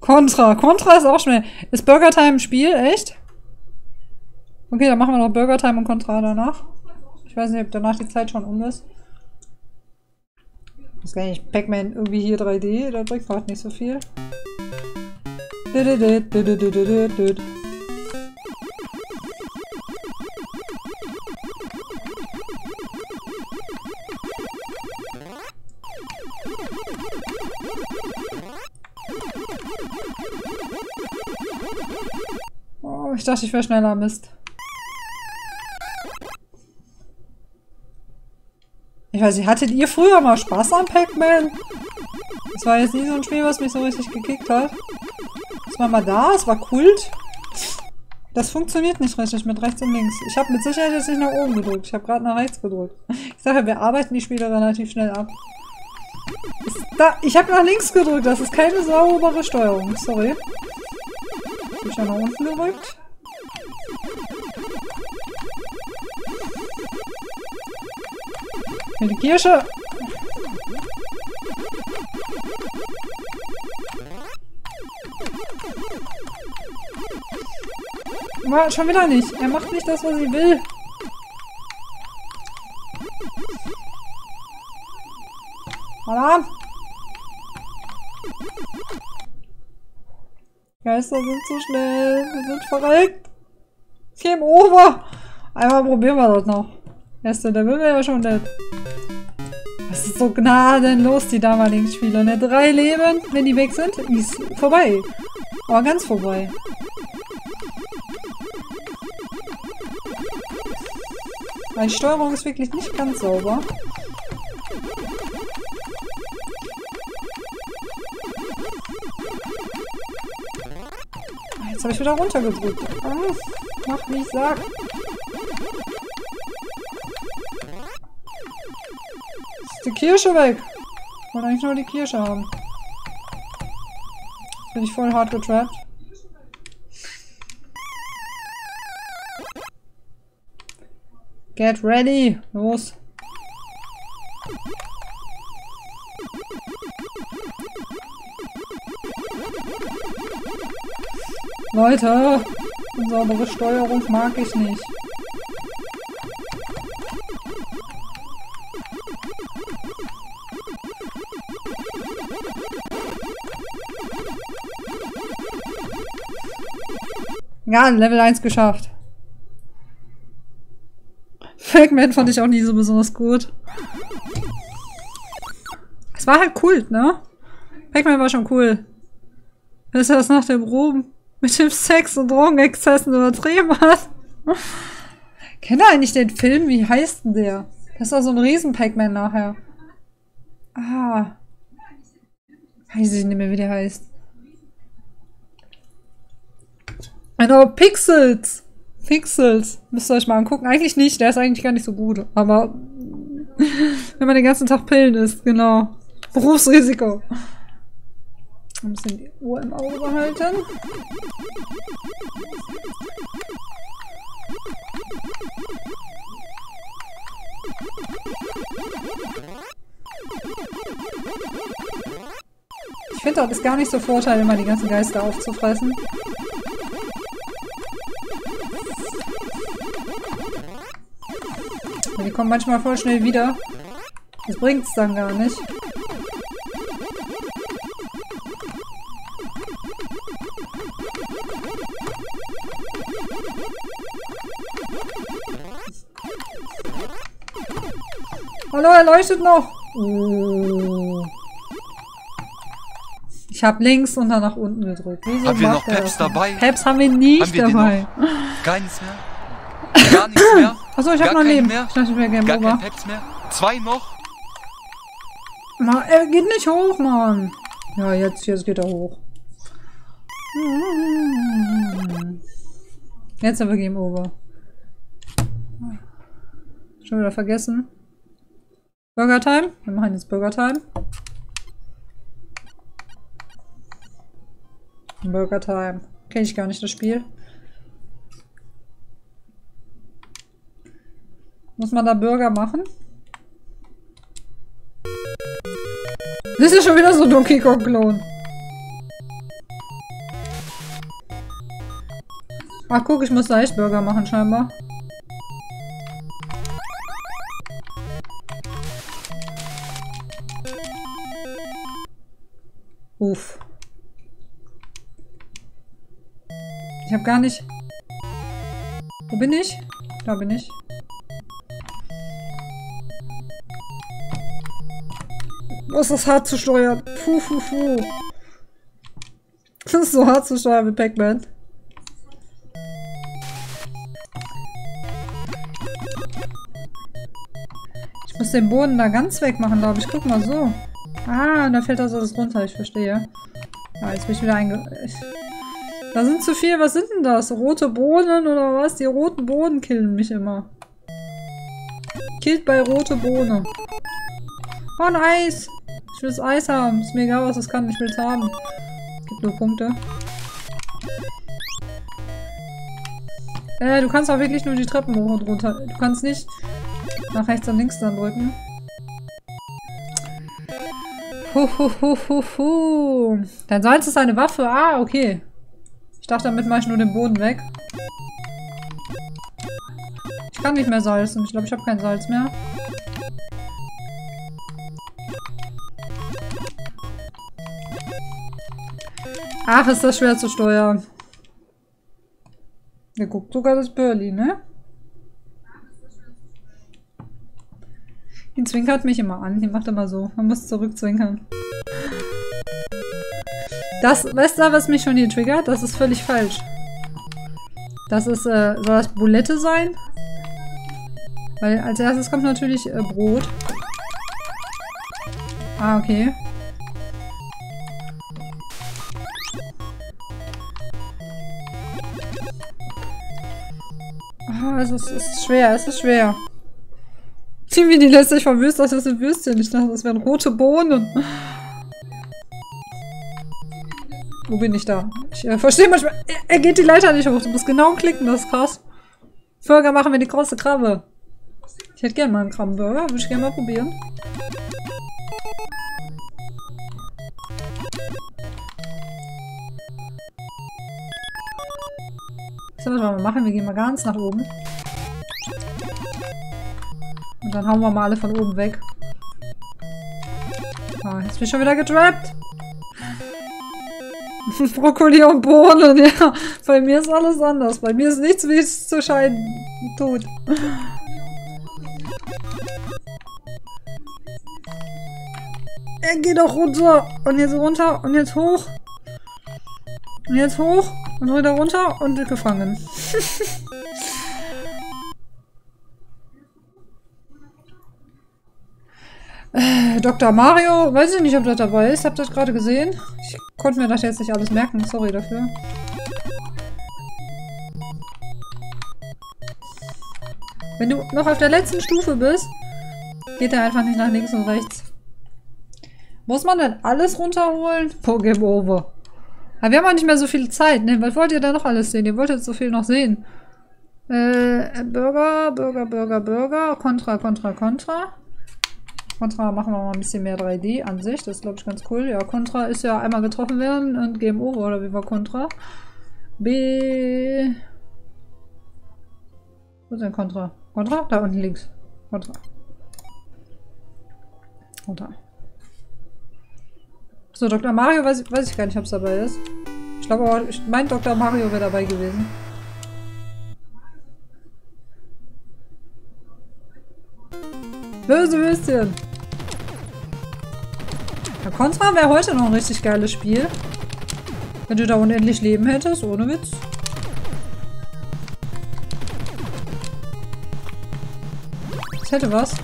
Contra. Contra ist auch schnell. Ist Burger Time ein Spiel? Echt? Okay, dann machen wir noch Burger Time und Contra danach. Ich weiß nicht, ob danach die Zeit schon um ist. Das gar nicht Pac-Man irgendwie hier 3D, da bringt gerade nicht so viel. Oh, ich dachte, ich wäre schneller, Mist. Ich weiß nicht, hattet ihr früher mal Spaß an Pac-Man? Das war jetzt nie so ein Spiel, was mich so richtig gekickt hat. Es war mal da, es war Kult. Das funktioniert nicht richtig mit rechts und links. Ich habe mit Sicherheit jetzt nicht nach oben gedrückt. Ich habe gerade nach rechts gedrückt. Ich sage, wir arbeiten die Spiele relativ schnell ab. Da, ich habe nach links gedrückt. Das ist keine saubere Steuerung. Sorry. Habe ich ja nach unten gedrückt. Die Kirsche. War schon wieder nicht. Er macht nicht das, was ich will. Alarm! Geister sind zu schnell. Wir sind verreckt. Game over. Einmal probieren wir das noch. Erste, da will wir ja schon nicht. Ist so gnadenlos, die damaligen Spiele. Ne? Drei Leben, wenn die weg sind, ist vorbei. Aber ganz vorbei. Die Steuerung ist wirklich nicht ganz sauber. Jetzt habe ich wieder runtergedrückt. Ah, mach wie ich sag. Kirsche weg? Ich wollte eigentlich nur die Kirsche haben. Bin ich voll hart getrappt. Get ready! Los! Leute! Unsaubere Steuerung mag ich nicht. Ja, Level 1 geschafft. Pac-Man fand ich auch nie so besonders gut. Es war halt Kult, ne? Pac-Man war schon cool. Das ist das nach dem Ruhm mit dem Sex und Drogenexzessen übertrieben hat. Kennt ihr eigentlich den Film? Wie heißt denn der? Das doch so ein Riesen-Pac-Man nachher. Ah. Weiß ich nicht mehr, wie der heißt. Genau, Pixels. Pixels. Müsst ihr euch mal angucken. Eigentlich nicht, der ist eigentlich gar nicht so gut. Aber wenn man den ganzen Tag Pillen isst, genau. Berufsrisiko. Ein bisschen die Uhr im Auge behalten. Ich finde auch, ist gar nicht so Vorteil, immer die ganzen Geister aufzufressen. Die kommen manchmal voll schnell wieder. Das bringt es dann gar nicht. Hallo, er leuchtet noch. Oh. Ich habe links und dann nach unten gedrückt. Wieso haben wir noch Peps dabei? Peps haben wir nicht Haben wir dabei. Gar nichts mehr? Gar nichts mehr? Achso, ich Gar habe noch Leben. mehr? Ich dachte, ich wäre Game Gar Over. mehr? Zwei noch? Na, er geht nicht hoch, Mann. Ja, jetzt, jetzt geht er hoch. Jetzt aber Game Over. Schon wieder vergessen. Burger Time? Wir machen jetzt Burger Time. Burger Time. Kenne ich gar nicht das Spiel. Muss man da Burger machen? Das ist schon wieder so Donkey Kong Klon. Ach guck, ich muss da echt Burger machen scheinbar. Uff. Ich habe gar nicht... Wo bin ich? Da bin ich. Was ist das hart zu steuern? Puh, puh, puh. Das ist so hart zu steuern mit Pac-Man. Ich muss den Boden da ganz wegmachen, glaube ich. Guck mal so. Ah, und da fällt das alles runter. Ich verstehe. Ah, jetzt bin ich wieder einge... Da sind zu viel. Was sind denn das? Rote Bohnen oder was? Die roten Bohnen killen mich immer. Killt bei rote Bohne. Oh, ein Eis. Ich will das Eis haben. Ist mir egal, was es kann. Ich will es haben. Gibt nur Punkte. Äh, du kannst auch wirklich nur die Treppen hoch und runter. Du kannst nicht nach rechts und links dann drücken. Hu, hu, hu, hu, hu. Dein Salz ist eine Waffe. Ah, okay. Ich dachte, damit mache ich nur den Boden weg. Ich kann nicht mehr salzen. Ich glaube, ich habe kein Salz mehr. Ach, ist das schwer zu steuern. Ja, guckt sogar das Burly, ne? Die zwinkert mich immer an. Die macht immer so. Man muss zurückzwinkern. Das, weißt du, was mich schon hier triggert? Das ist völlig falsch. Das ist, äh, soll das Bulette sein? Weil als erstes kommt natürlich äh, Brot. Ah, okay. Ah, es ist, schwer, es ist schwer. Irgendwie die lässt sich verwüst, das ist ein Würstchen. Ich dachte, das wären rote Bohnen. Wo bin ich da? Ich äh, verstehe manchmal. Er, er geht die Leiter nicht hoch. Du musst genau klicken, das ist krass. Burger machen wir die große Krabbe. Ich hätte gerne mal einen Krabbenburger. Würde ich gerne mal probieren. So, was wollen wir machen? Wir gehen mal ganz nach oben. Und dann hauen wir mal alle von oben weg. Ah, jetzt bin ich schon wieder getrappt. Brokkoli und Bohnen, ja. Bei mir ist alles anders. Bei mir ist nichts, wie es zu scheinen tut. Er geht doch runter. Und jetzt runter. Und jetzt hoch. Und jetzt hoch. Und wieder runter und gefangen. äh, Dr. Mario, weiß ich nicht, ob das dabei ist. Habt ihr das gerade gesehen? Ich konnte mir das jetzt nicht alles merken. Sorry dafür. Wenn du noch auf der letzten Stufe bist, geht er einfach nicht nach links und rechts. Muss man denn alles runterholen? Game Over. Aber wir haben auch nicht mehr so viel Zeit, ne? Was wollt ihr da noch alles sehen? Ihr wolltet so viel noch sehen. Äh, Burger, Burger, Burger, Burger. Contra, Contra, Contra. Contra machen wir mal ein bisschen mehr 3D an sich. Das ist, glaube ich, ganz cool. Ja, Contra ist ja einmal getroffen werden und Game Over, oder wie war Contra? B... Wo ist denn Contra? Contra? Da unten links. Contra. Contra. So, Dr. Mario weiß, weiß ich gar nicht, ob es dabei ist. Ich glaube aber, ich mein Dr. Mario wäre dabei gewesen. Böse Würstchen. Ja, Contra wäre heute noch ein richtig geiles Spiel. Wenn du da unendlich Leben hättest, ohne Witz. Das hätte was.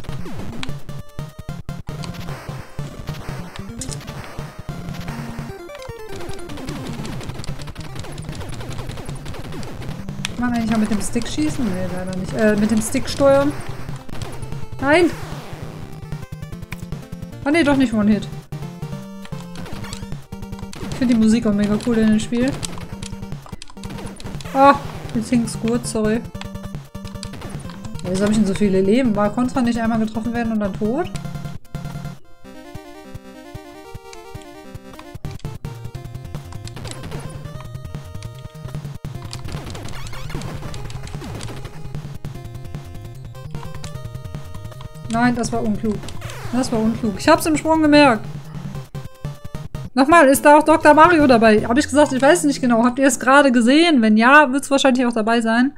Eigentlich auch mit dem Stick schießen? Nee, leider nicht. Äh, mit dem Stick steuern. Nein! Ah ne, doch nicht One-Hit. Ich finde die Musik auch mega cool in dem Spiel. Ah, jetzt hing's gut, sorry. Wieso habe ich denn so viele Leben? War Contra nicht einmal getroffen werden und dann tot? Nein, das war unklug. Das war unklug. Ich hab's im Sprung gemerkt. Nochmal, ist da auch Dr. Mario dabei? Habe ich gesagt, ich weiß nicht genau. Habt ihr es gerade gesehen? Wenn ja, wird es wahrscheinlich auch dabei sein.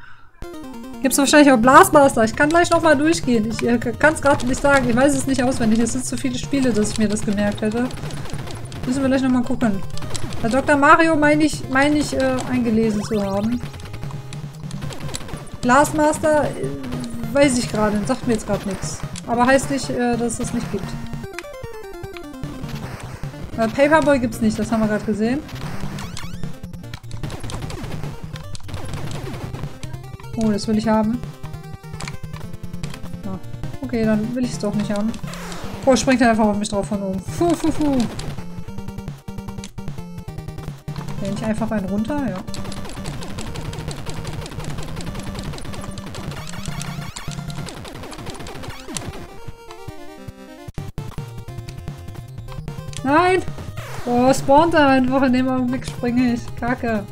Gibt es wahrscheinlich auch Blastmaster. Ich kann gleich nochmal durchgehen. Ich äh, kann es gerade nicht sagen. Ich weiß es nicht auswendig. Es sind zu viele Spiele, dass ich mir das gemerkt hätte. Müssen wir gleich nochmal gucken. Bei Dr. Mario meine ich, mein ich äh, eingelesen zu haben. Blastmaster äh, weiß ich gerade. Sagt mir jetzt gerade nichts. Aber heißt nicht, äh, dass es das nicht gibt. Äh, Paperboy gibt es nicht, das haben wir gerade gesehen. Oh, das will ich haben. Ah, okay, dann will ich es doch nicht haben. Oh, springt er einfach auf mich drauf von oben. Fuh, fuh, fuh. Wenn ich einfach einen runter? Ja. Oh, spawnt er einfach in dem Augenblick springe ich. Kacke.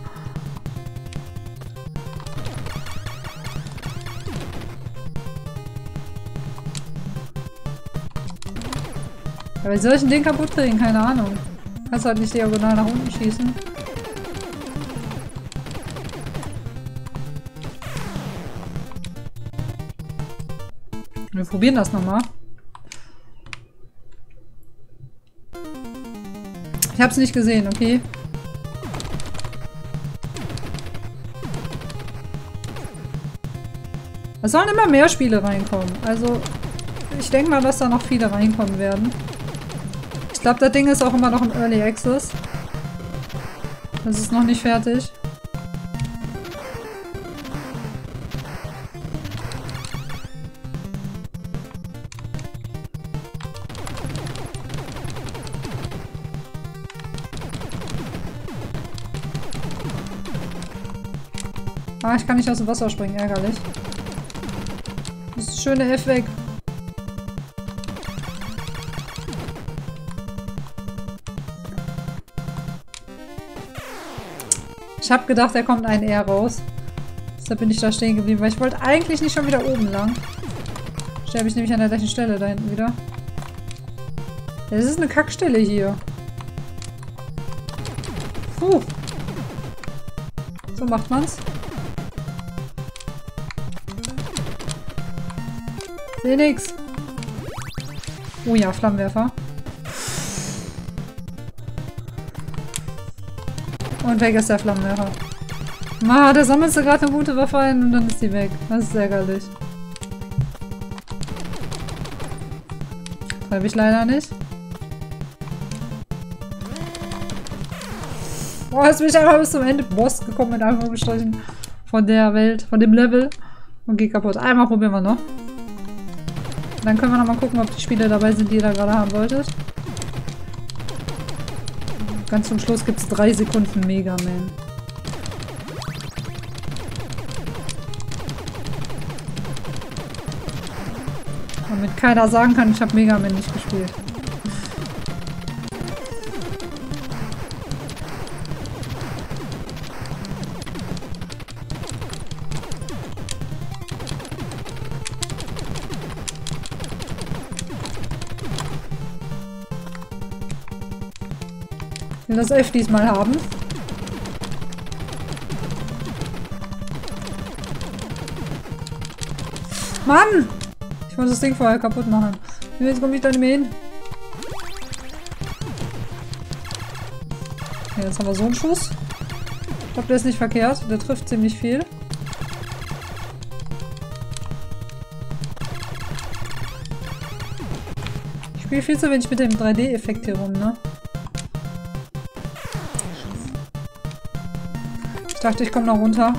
Aber wie soll ich den kaputt kriegen? Keine Ahnung. Kannst halt nicht diagonal nach unten schießen. Wir probieren das nochmal. Ich hab's nicht gesehen, okay? Es sollen immer mehr Spiele reinkommen. Also, ich denke mal, dass da noch viele reinkommen werden. Ich glaube, das Ding ist auch immer noch ein Early Access. Das ist noch nicht fertig. Kann nicht aus dem Wasser springen, ärgerlich. Das schöne F weg. Ich habe gedacht, er kommt ein R raus. Deshalb bin ich da stehen geblieben, weil ich wollte eigentlich nicht schon wieder oben lang. Sterbe ich nämlich an der gleichen Stelle da hinten wieder. Das ist eine Kackstelle hier. Puh. So macht man's. Seh nix. Oh ja, Flammenwerfer. Und weg ist der Flammenwerfer. Ah, da sammelst du gerade eine gute Waffe ein und dann ist die weg. Das ist ärgerlich. Treffe ich leider nicht. Boah, jetzt bin ich einfach bis zum Ende Boss gekommen, mit Anführungsstrichen. Von der Welt, von dem Level. Und geht kaputt. Einmal probieren wir noch. Dann können wir nochmal gucken, ob die Spiele dabei sind, die ihr da gerade haben wolltet. Ganz zum Schluss gibt es drei Sekunden Mega Man. Damit keiner sagen kann, ich habe Mega Man nicht gespielt. Das F diesmal haben. Mann! Ich muss das Ding vorher kaputt machen. Jetzt komme ich da nicht mehr hin. Okay, jetzt haben wir so einen Schuss. Ich glaube, der ist nicht verkehrt. Der trifft ziemlich viel. Ich spiele viel zu wenig mit dem 3D-Effekt hier rum, ne? Dachte, ich komme noch runter.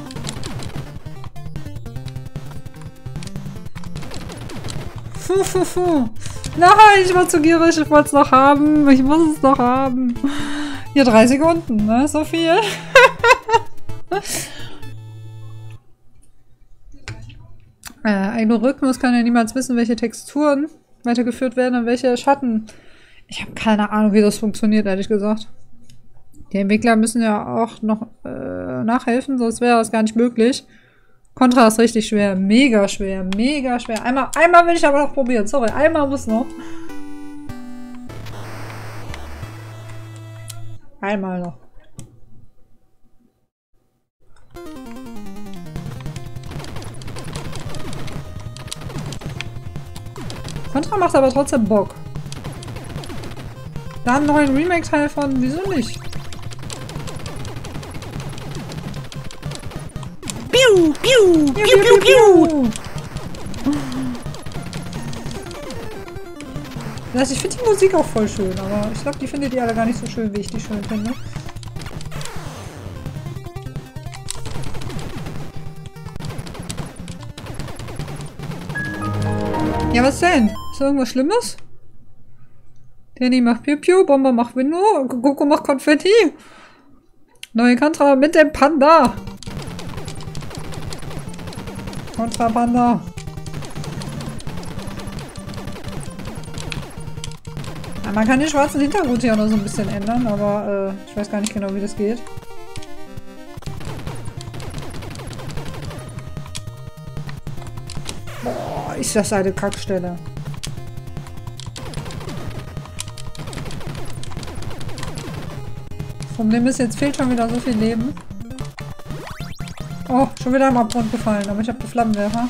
Puh, puh, puh. Nein, ich war zu gierig. Ich wollte es noch haben. Ich muss es noch haben. Hier drei Sekunden, ne? So viel. äh, Algorithmus kann ja niemals wissen, welche Texturen weitergeführt werden und welche Schatten. Ich habe keine Ahnung, wie das funktioniert, ehrlich gesagt. Die Entwickler müssen ja auch noch äh, nachhelfen, sonst wäre das gar nicht möglich. Contra ist richtig schwer. Mega schwer. Mega schwer. Einmal, einmal will ich aber noch probieren. Sorry, einmal muss noch. Einmal noch. Contra macht aber trotzdem Bock. Da einen neuen Remake-Teil von. Wieso nicht? Piu, piu, piu, piu. Also ich finde die Musik auch voll schön, aber ich glaube, die findet ihr alle gar nicht so schön, wie ich die schön finde. Ja, was denn? Ist da irgendwas Schlimmes? Danny macht Piu Piu, Bomber macht Window, Goku macht Konfetti. Neue Kantra mit dem Panda. Kontra Panda. Ja, man kann den schwarzen Hintergrund hier auch noch so ein bisschen ändern, aber äh, ich weiß gar nicht genau, wie das geht. Boah, ist das eine Kackstelle. Problem ist, jetzt fehlt schon wieder so viel Leben. Oh, schon wieder am Abgrund gefallen, aber ich habe die Flammenwerfer.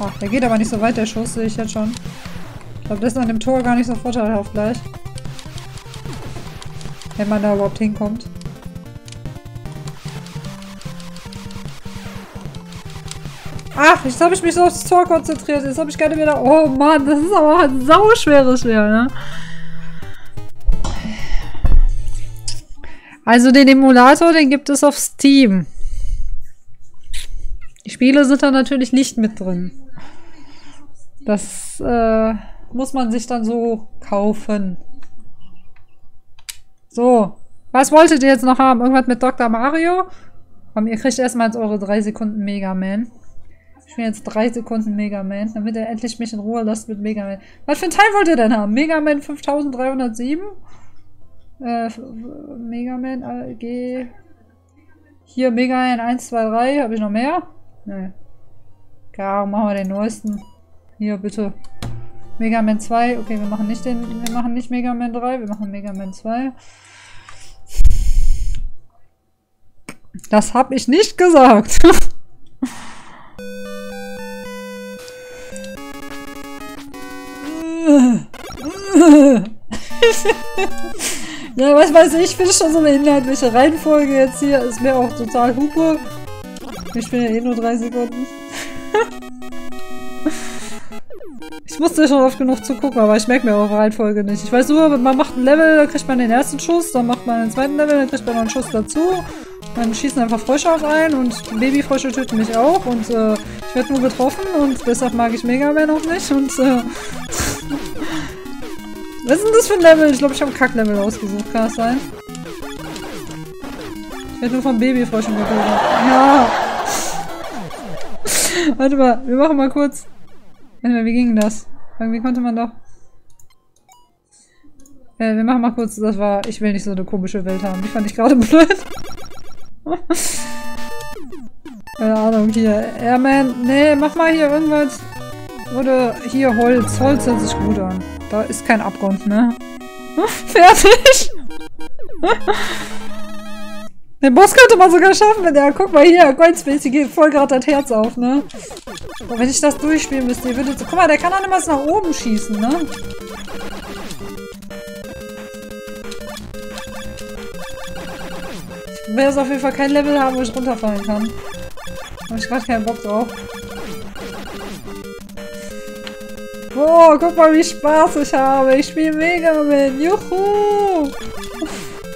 Oh, der geht aber nicht so weit, der Schuss, sehe ich jetzt schon. Ich glaube, das ist an dem Tor gar nicht so vorteilhaft gleich. Wenn man da überhaupt hinkommt. Ach, jetzt habe ich mich so aufs Tor konzentriert. Jetzt habe ich keine wieder... Oh Mann, das ist aber ein sauschweres Schwer, ne? Also den Emulator, den gibt es auf Steam. Die Spiele sind da natürlich nicht mit drin. Das äh, muss man sich dann so kaufen. So. Was wolltet ihr jetzt noch haben? Irgendwas mit Dr. Mario? Komm, ihr kriegt erstmal jetzt eure 3 Sekunden Mega Man. Ich will jetzt 3 Sekunden Mega Man, damit ihr endlich mich in Ruhe lasst mit Mega Man. Was für ein Teil wollt ihr denn haben? Mega Man 5307? Äh, Mega Man AG. Hier Mega Man 1, 2, 3. Habe ich noch mehr? Ne. Klar, machen wir den neuesten. Hier, bitte. Mega Man 2. Okay, wir machen nicht den. Wir machen nicht Mega Man 3, wir machen Mega Man 2. Das habe ich nicht gesagt. Ja, was weiß ich, bin schon so behindert, welche Reihenfolge jetzt hier ist mir auch total Hupe. Ich bin ja eh nur drei Sekunden. ich musste schon oft genug zu gucken, aber ich merke mir auch Reihenfolge nicht. Ich weiß nur, man macht ein Level, da kriegt man den ersten Schuss, dann macht man den zweiten Level, dann kriegt man noch einen Schuss dazu. Dann schießen einfach Frösche auf ein und Babyfrösche töten mich auch und äh, ich werde nur getroffen und deshalb mag ich Mega Man auch nicht und äh, Was ist denn das für ein Level? Ich glaube, ich habe ein Kack-Level ausgesucht. Kann das sein? Ich werde nur vom Babyfröschen getötet. Ja! Warte mal, wir machen mal kurz. Warte mal, wie ging das? Irgendwie konnte man doch... Äh, wir machen mal kurz, das war... Ich will nicht so eine komische Welt haben. Die fand ich gerade blöd. Keine Ahnung, hier. Airman, nee, mach mal hier irgendwas. Oder hier Holz. Holz hört sich gut an. Da ist kein Abgrund, ne? Fertig! Den Boss könnte man sogar schaffen, wenn der, guck mal hier, Goldspace, geht voll gerade das Herz auf, ne? Und wenn ich das durchspielen müsste, ihr würdet guck mal, der kann auch nicht mal nach oben schießen, ne? Ich will jetzt auf jeden Fall kein Level haben, wo ich runterfallen kann. Hab ich gerade keinen Bock drauf. Oh, guck mal, wie Spaß ich habe. Ich spiele Mega Man. Juhu!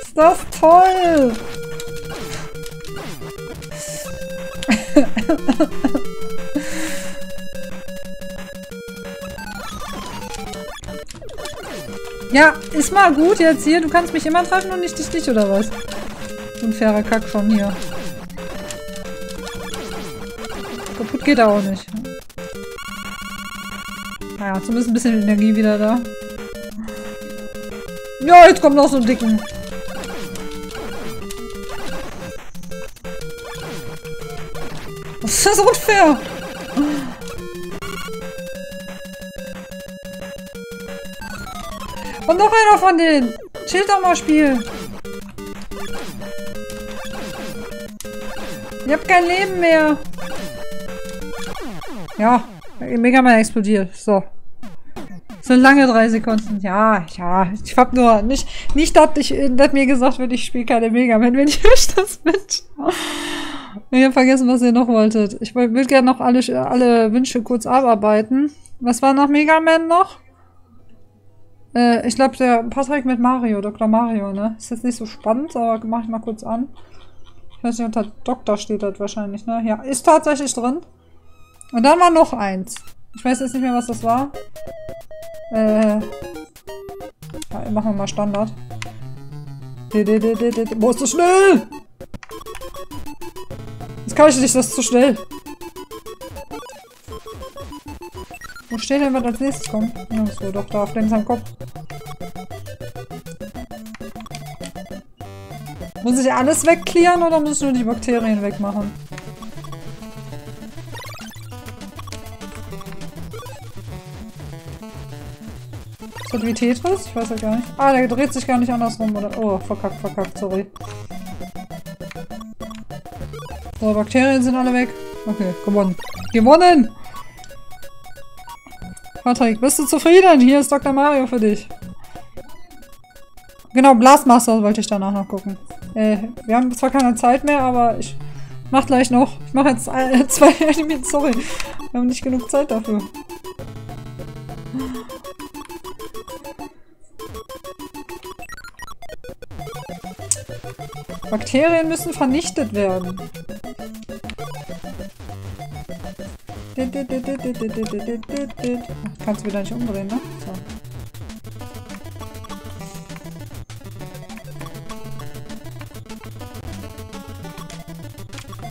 Ist das toll! ja, ist mal gut jetzt hier. Du kannst mich immer treffen und nicht dich, dich oder was? Unfairer Kack von hier. Kaputt geht er auch nicht. Naja, zumindest ein bisschen Energie wieder da. Ja, jetzt kommt noch so ein dicken. Was ist das unfair? Und noch einer von denen. Chill doch mal spielen. Ihr habt kein Leben mehr. Ja, Mega Man explodiert. So. So lange drei Sekunden. Ja, ja. Ich hab nur nicht, nicht, dass, ich, dass mir gesagt wird, ich spiele keine Mega Man, wenn ich das mit. Ich habe vergessen, was ihr noch wolltet. Ich würde gerne noch alle, alle Wünsche kurz abarbeiten. Was war nach Mega Man noch? Äh, ich glaube, der Patrick mit Mario, Dr. Mario, ne? Ist jetzt nicht so spannend, aber mach ich mal kurz an. Ich weiß nicht, unter Doktor steht das wahrscheinlich, ne? Ja, ist tatsächlich drin. Und dann war noch eins. Ich weiß jetzt nicht mehr, was das war. Äh. Ja, machen wir mal Standard. Wo ist das schnell? Jetzt kann ich nicht, das ist zu schnell. Wo steht denn, was als nächstes kommt? Ja, so, doch, da auf seinem Kopf. Muss ich alles wegklären oder muss ich nur die Bakterien wegmachen? Das wie Tetris? Ich weiß ja gar nicht. Ah, der dreht sich gar nicht andersrum, oder? Oh, verkackt, verkackt, sorry. So, Bakterien sind alle weg. Okay, gewonnen. Gewonnen! Patrick, bist du zufrieden? Hier ist Dr. Mario für dich. Genau, Blastmaster wollte ich danach noch gucken. Äh, wir haben zwar keine Zeit mehr, aber ich mach gleich noch. Ich mache jetzt äh, zwei Anime. Sorry. Wir haben nicht genug Zeit dafür. Bakterien müssen vernichtet werden. Kannst du wieder nicht umdrehen, ne? So.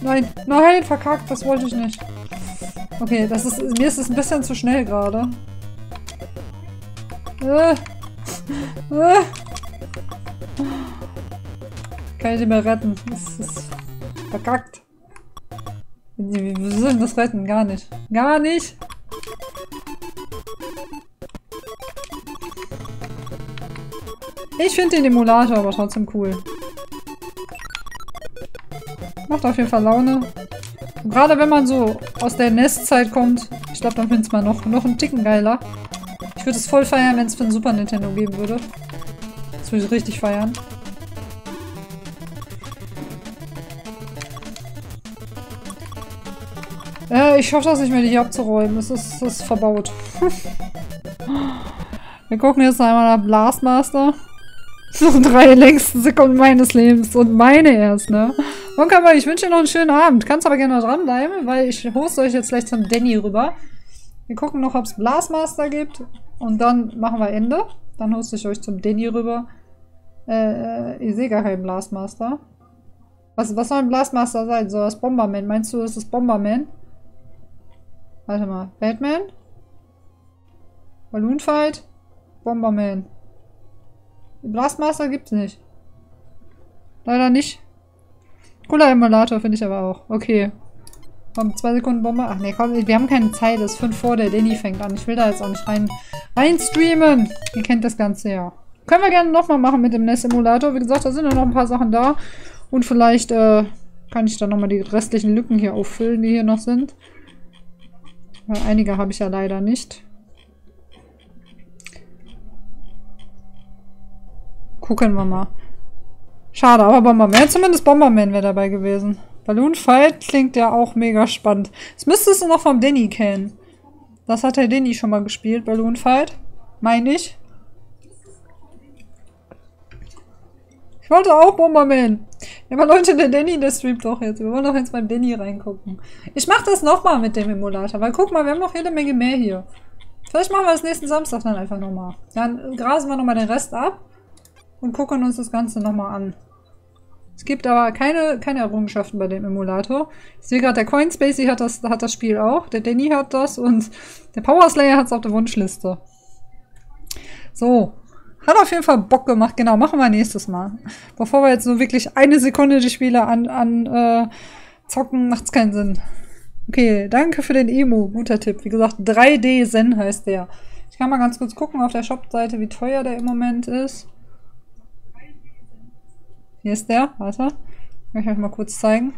Nein, nein, verkackt, das wollte ich nicht. Okay, das ist, mir ist es ein bisschen zu schnell gerade. Äh. Äh. Kann ich nicht mehr retten. Das ist verkackt. Wie, soll ich das retten? Gar nicht. Gar nicht! Ich finde den Emulator aber trotzdem cool. Macht auf jeden Fall Laune. Gerade wenn man so aus der Nestzeit kommt, ich glaube, dann findet man noch, noch einen Ticken geiler. Ich würde es voll feiern, wenn es für ein Super Nintendo geben würde. Das will ich richtig feiern. Äh, ich schaffe das nicht mehr, die hier abzuräumen. Es ist, ist verbaut. Wir gucken jetzt einmal nach Blastmaster. Noch drei längsten Sekunden meines Lebens und meine erst, ne? Aber ich wünsche dir noch einen schönen Abend. Kannst aber gerne dranbleiben, weil ich hoste euch jetzt gleich zum Danny rüber. Wir gucken noch, ob es Blastmaster gibt. Und dann machen wir Ende. Dann hoste ich euch zum Danny rüber. Äh, äh, ich sehe gar keinen Blastmaster. Was, was soll ein Blastmaster sein? So das Bomberman. Meinst du, das ist Bomberman? Warte mal. Batman? Balloon Fight? Bomberman. Blastmaster gibt's nicht. Leider nicht. Cooler Emulator finde ich aber auch. Okay. Komm, zwei Sekunden Bombe. Ach nee, komm, wir haben keine Zeit. Es ist fünf vor, der Danny fängt an. Ich will da jetzt auch nicht rein, rein streamen. Ihr kennt das Ganze ja. Können wir gerne nochmal machen mit dem NES-Emulator. Wie gesagt, da sind ja noch ein paar Sachen da. Und vielleicht äh, kann ich dann nochmal die restlichen Lücken hier auffüllen, die hier noch sind. Weil einige habe ich ja leider nicht. Gucken wir mal. Schade, aber Bomberman, zumindest Bomberman wäre dabei gewesen. Balloon Fight klingt ja auch mega spannend. Das müsstest du noch vom Denny kennen. Das hat der Denny schon mal gespielt, Balloon Fight. Meine ich. Ich wollte auch Bomberman. Ja, aber Leute, der Danny, der streamt doch jetzt. Wir wollen doch jetzt beim Danny reingucken. Ich mach das nochmal mit dem Emulator, weil guck mal, wir haben noch jede Menge mehr hier. Vielleicht machen wir das nächsten Samstag dann einfach nochmal. Dann grasen wir nochmal den Rest ab und gucken uns das Ganze nochmal an. Es gibt aber keine, keine Errungenschaften bei dem Emulator. Ich sehe gerade, der Coinspacey hat das, hat das Spiel auch, der Danny hat das und der Power Slayer hat es auf der Wunschliste. So, hat auf jeden Fall Bock gemacht. Genau, machen wir nächstes Mal. Bevor wir jetzt nur wirklich eine Sekunde die Spiele an, an äh, zocken, macht's keinen Sinn. Okay, danke für den Emo. Guter Tipp. Wie gesagt, 3D Zen heißt der. Ich kann mal ganz kurz gucken auf der Shop-Seite, wie teuer der im Moment ist. Hier ist der. Warte. Kann ich euch mal kurz zeigen.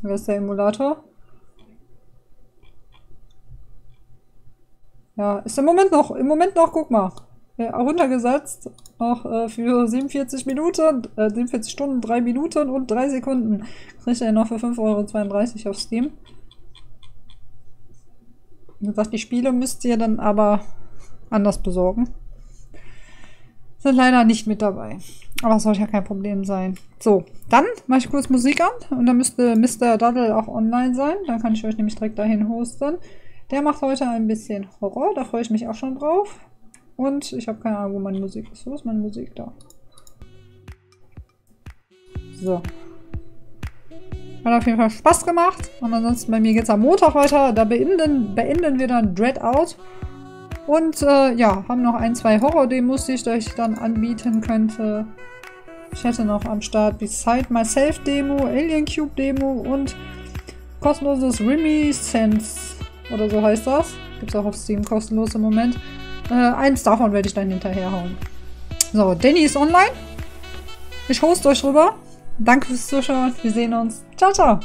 Hier ist der Emulator. Ja, ist im Moment noch, im Moment noch, guck mal. Ja, runtergesetzt. Noch äh, für 47 Minuten, äh, 47 Stunden, 3 Minuten und 3 Sekunden. Kriegt er noch für 5,32 Euro auf Steam. Wie gesagt, die Spiele müsst ihr dann aber anders besorgen. Sind leider nicht mit dabei. Aber das sollte ja kein Problem sein. So, dann mache ich kurz Musik an und dann müsste Mr. Duddle auch online sein. Dann kann ich euch nämlich direkt dahin hosten. Der macht heute ein bisschen Horror, da freue ich mich auch schon drauf. Und ich habe keine Ahnung, wo meine Musik ist. Wo ist meine Musik da? So. Hat auf jeden Fall Spaß gemacht. Und ansonsten bei mir geht es am Montag weiter. Da beenden, beenden wir dann Dread Out. Und äh, ja, haben noch ein, zwei Horror-Demos, die ich euch dann anbieten könnte. Ich hätte noch am Start Beside Myself Demo, Alien Cube Demo und kostenloses Reminiscence oder so heißt das. Gibt es auch auf Steam kostenlos im Moment. Äh, eins davon werde ich dann hinterherhauen. So, Danny ist online. Ich hoste euch rüber. Danke fürs Zuschauen. Wir sehen uns. Ciao, ciao.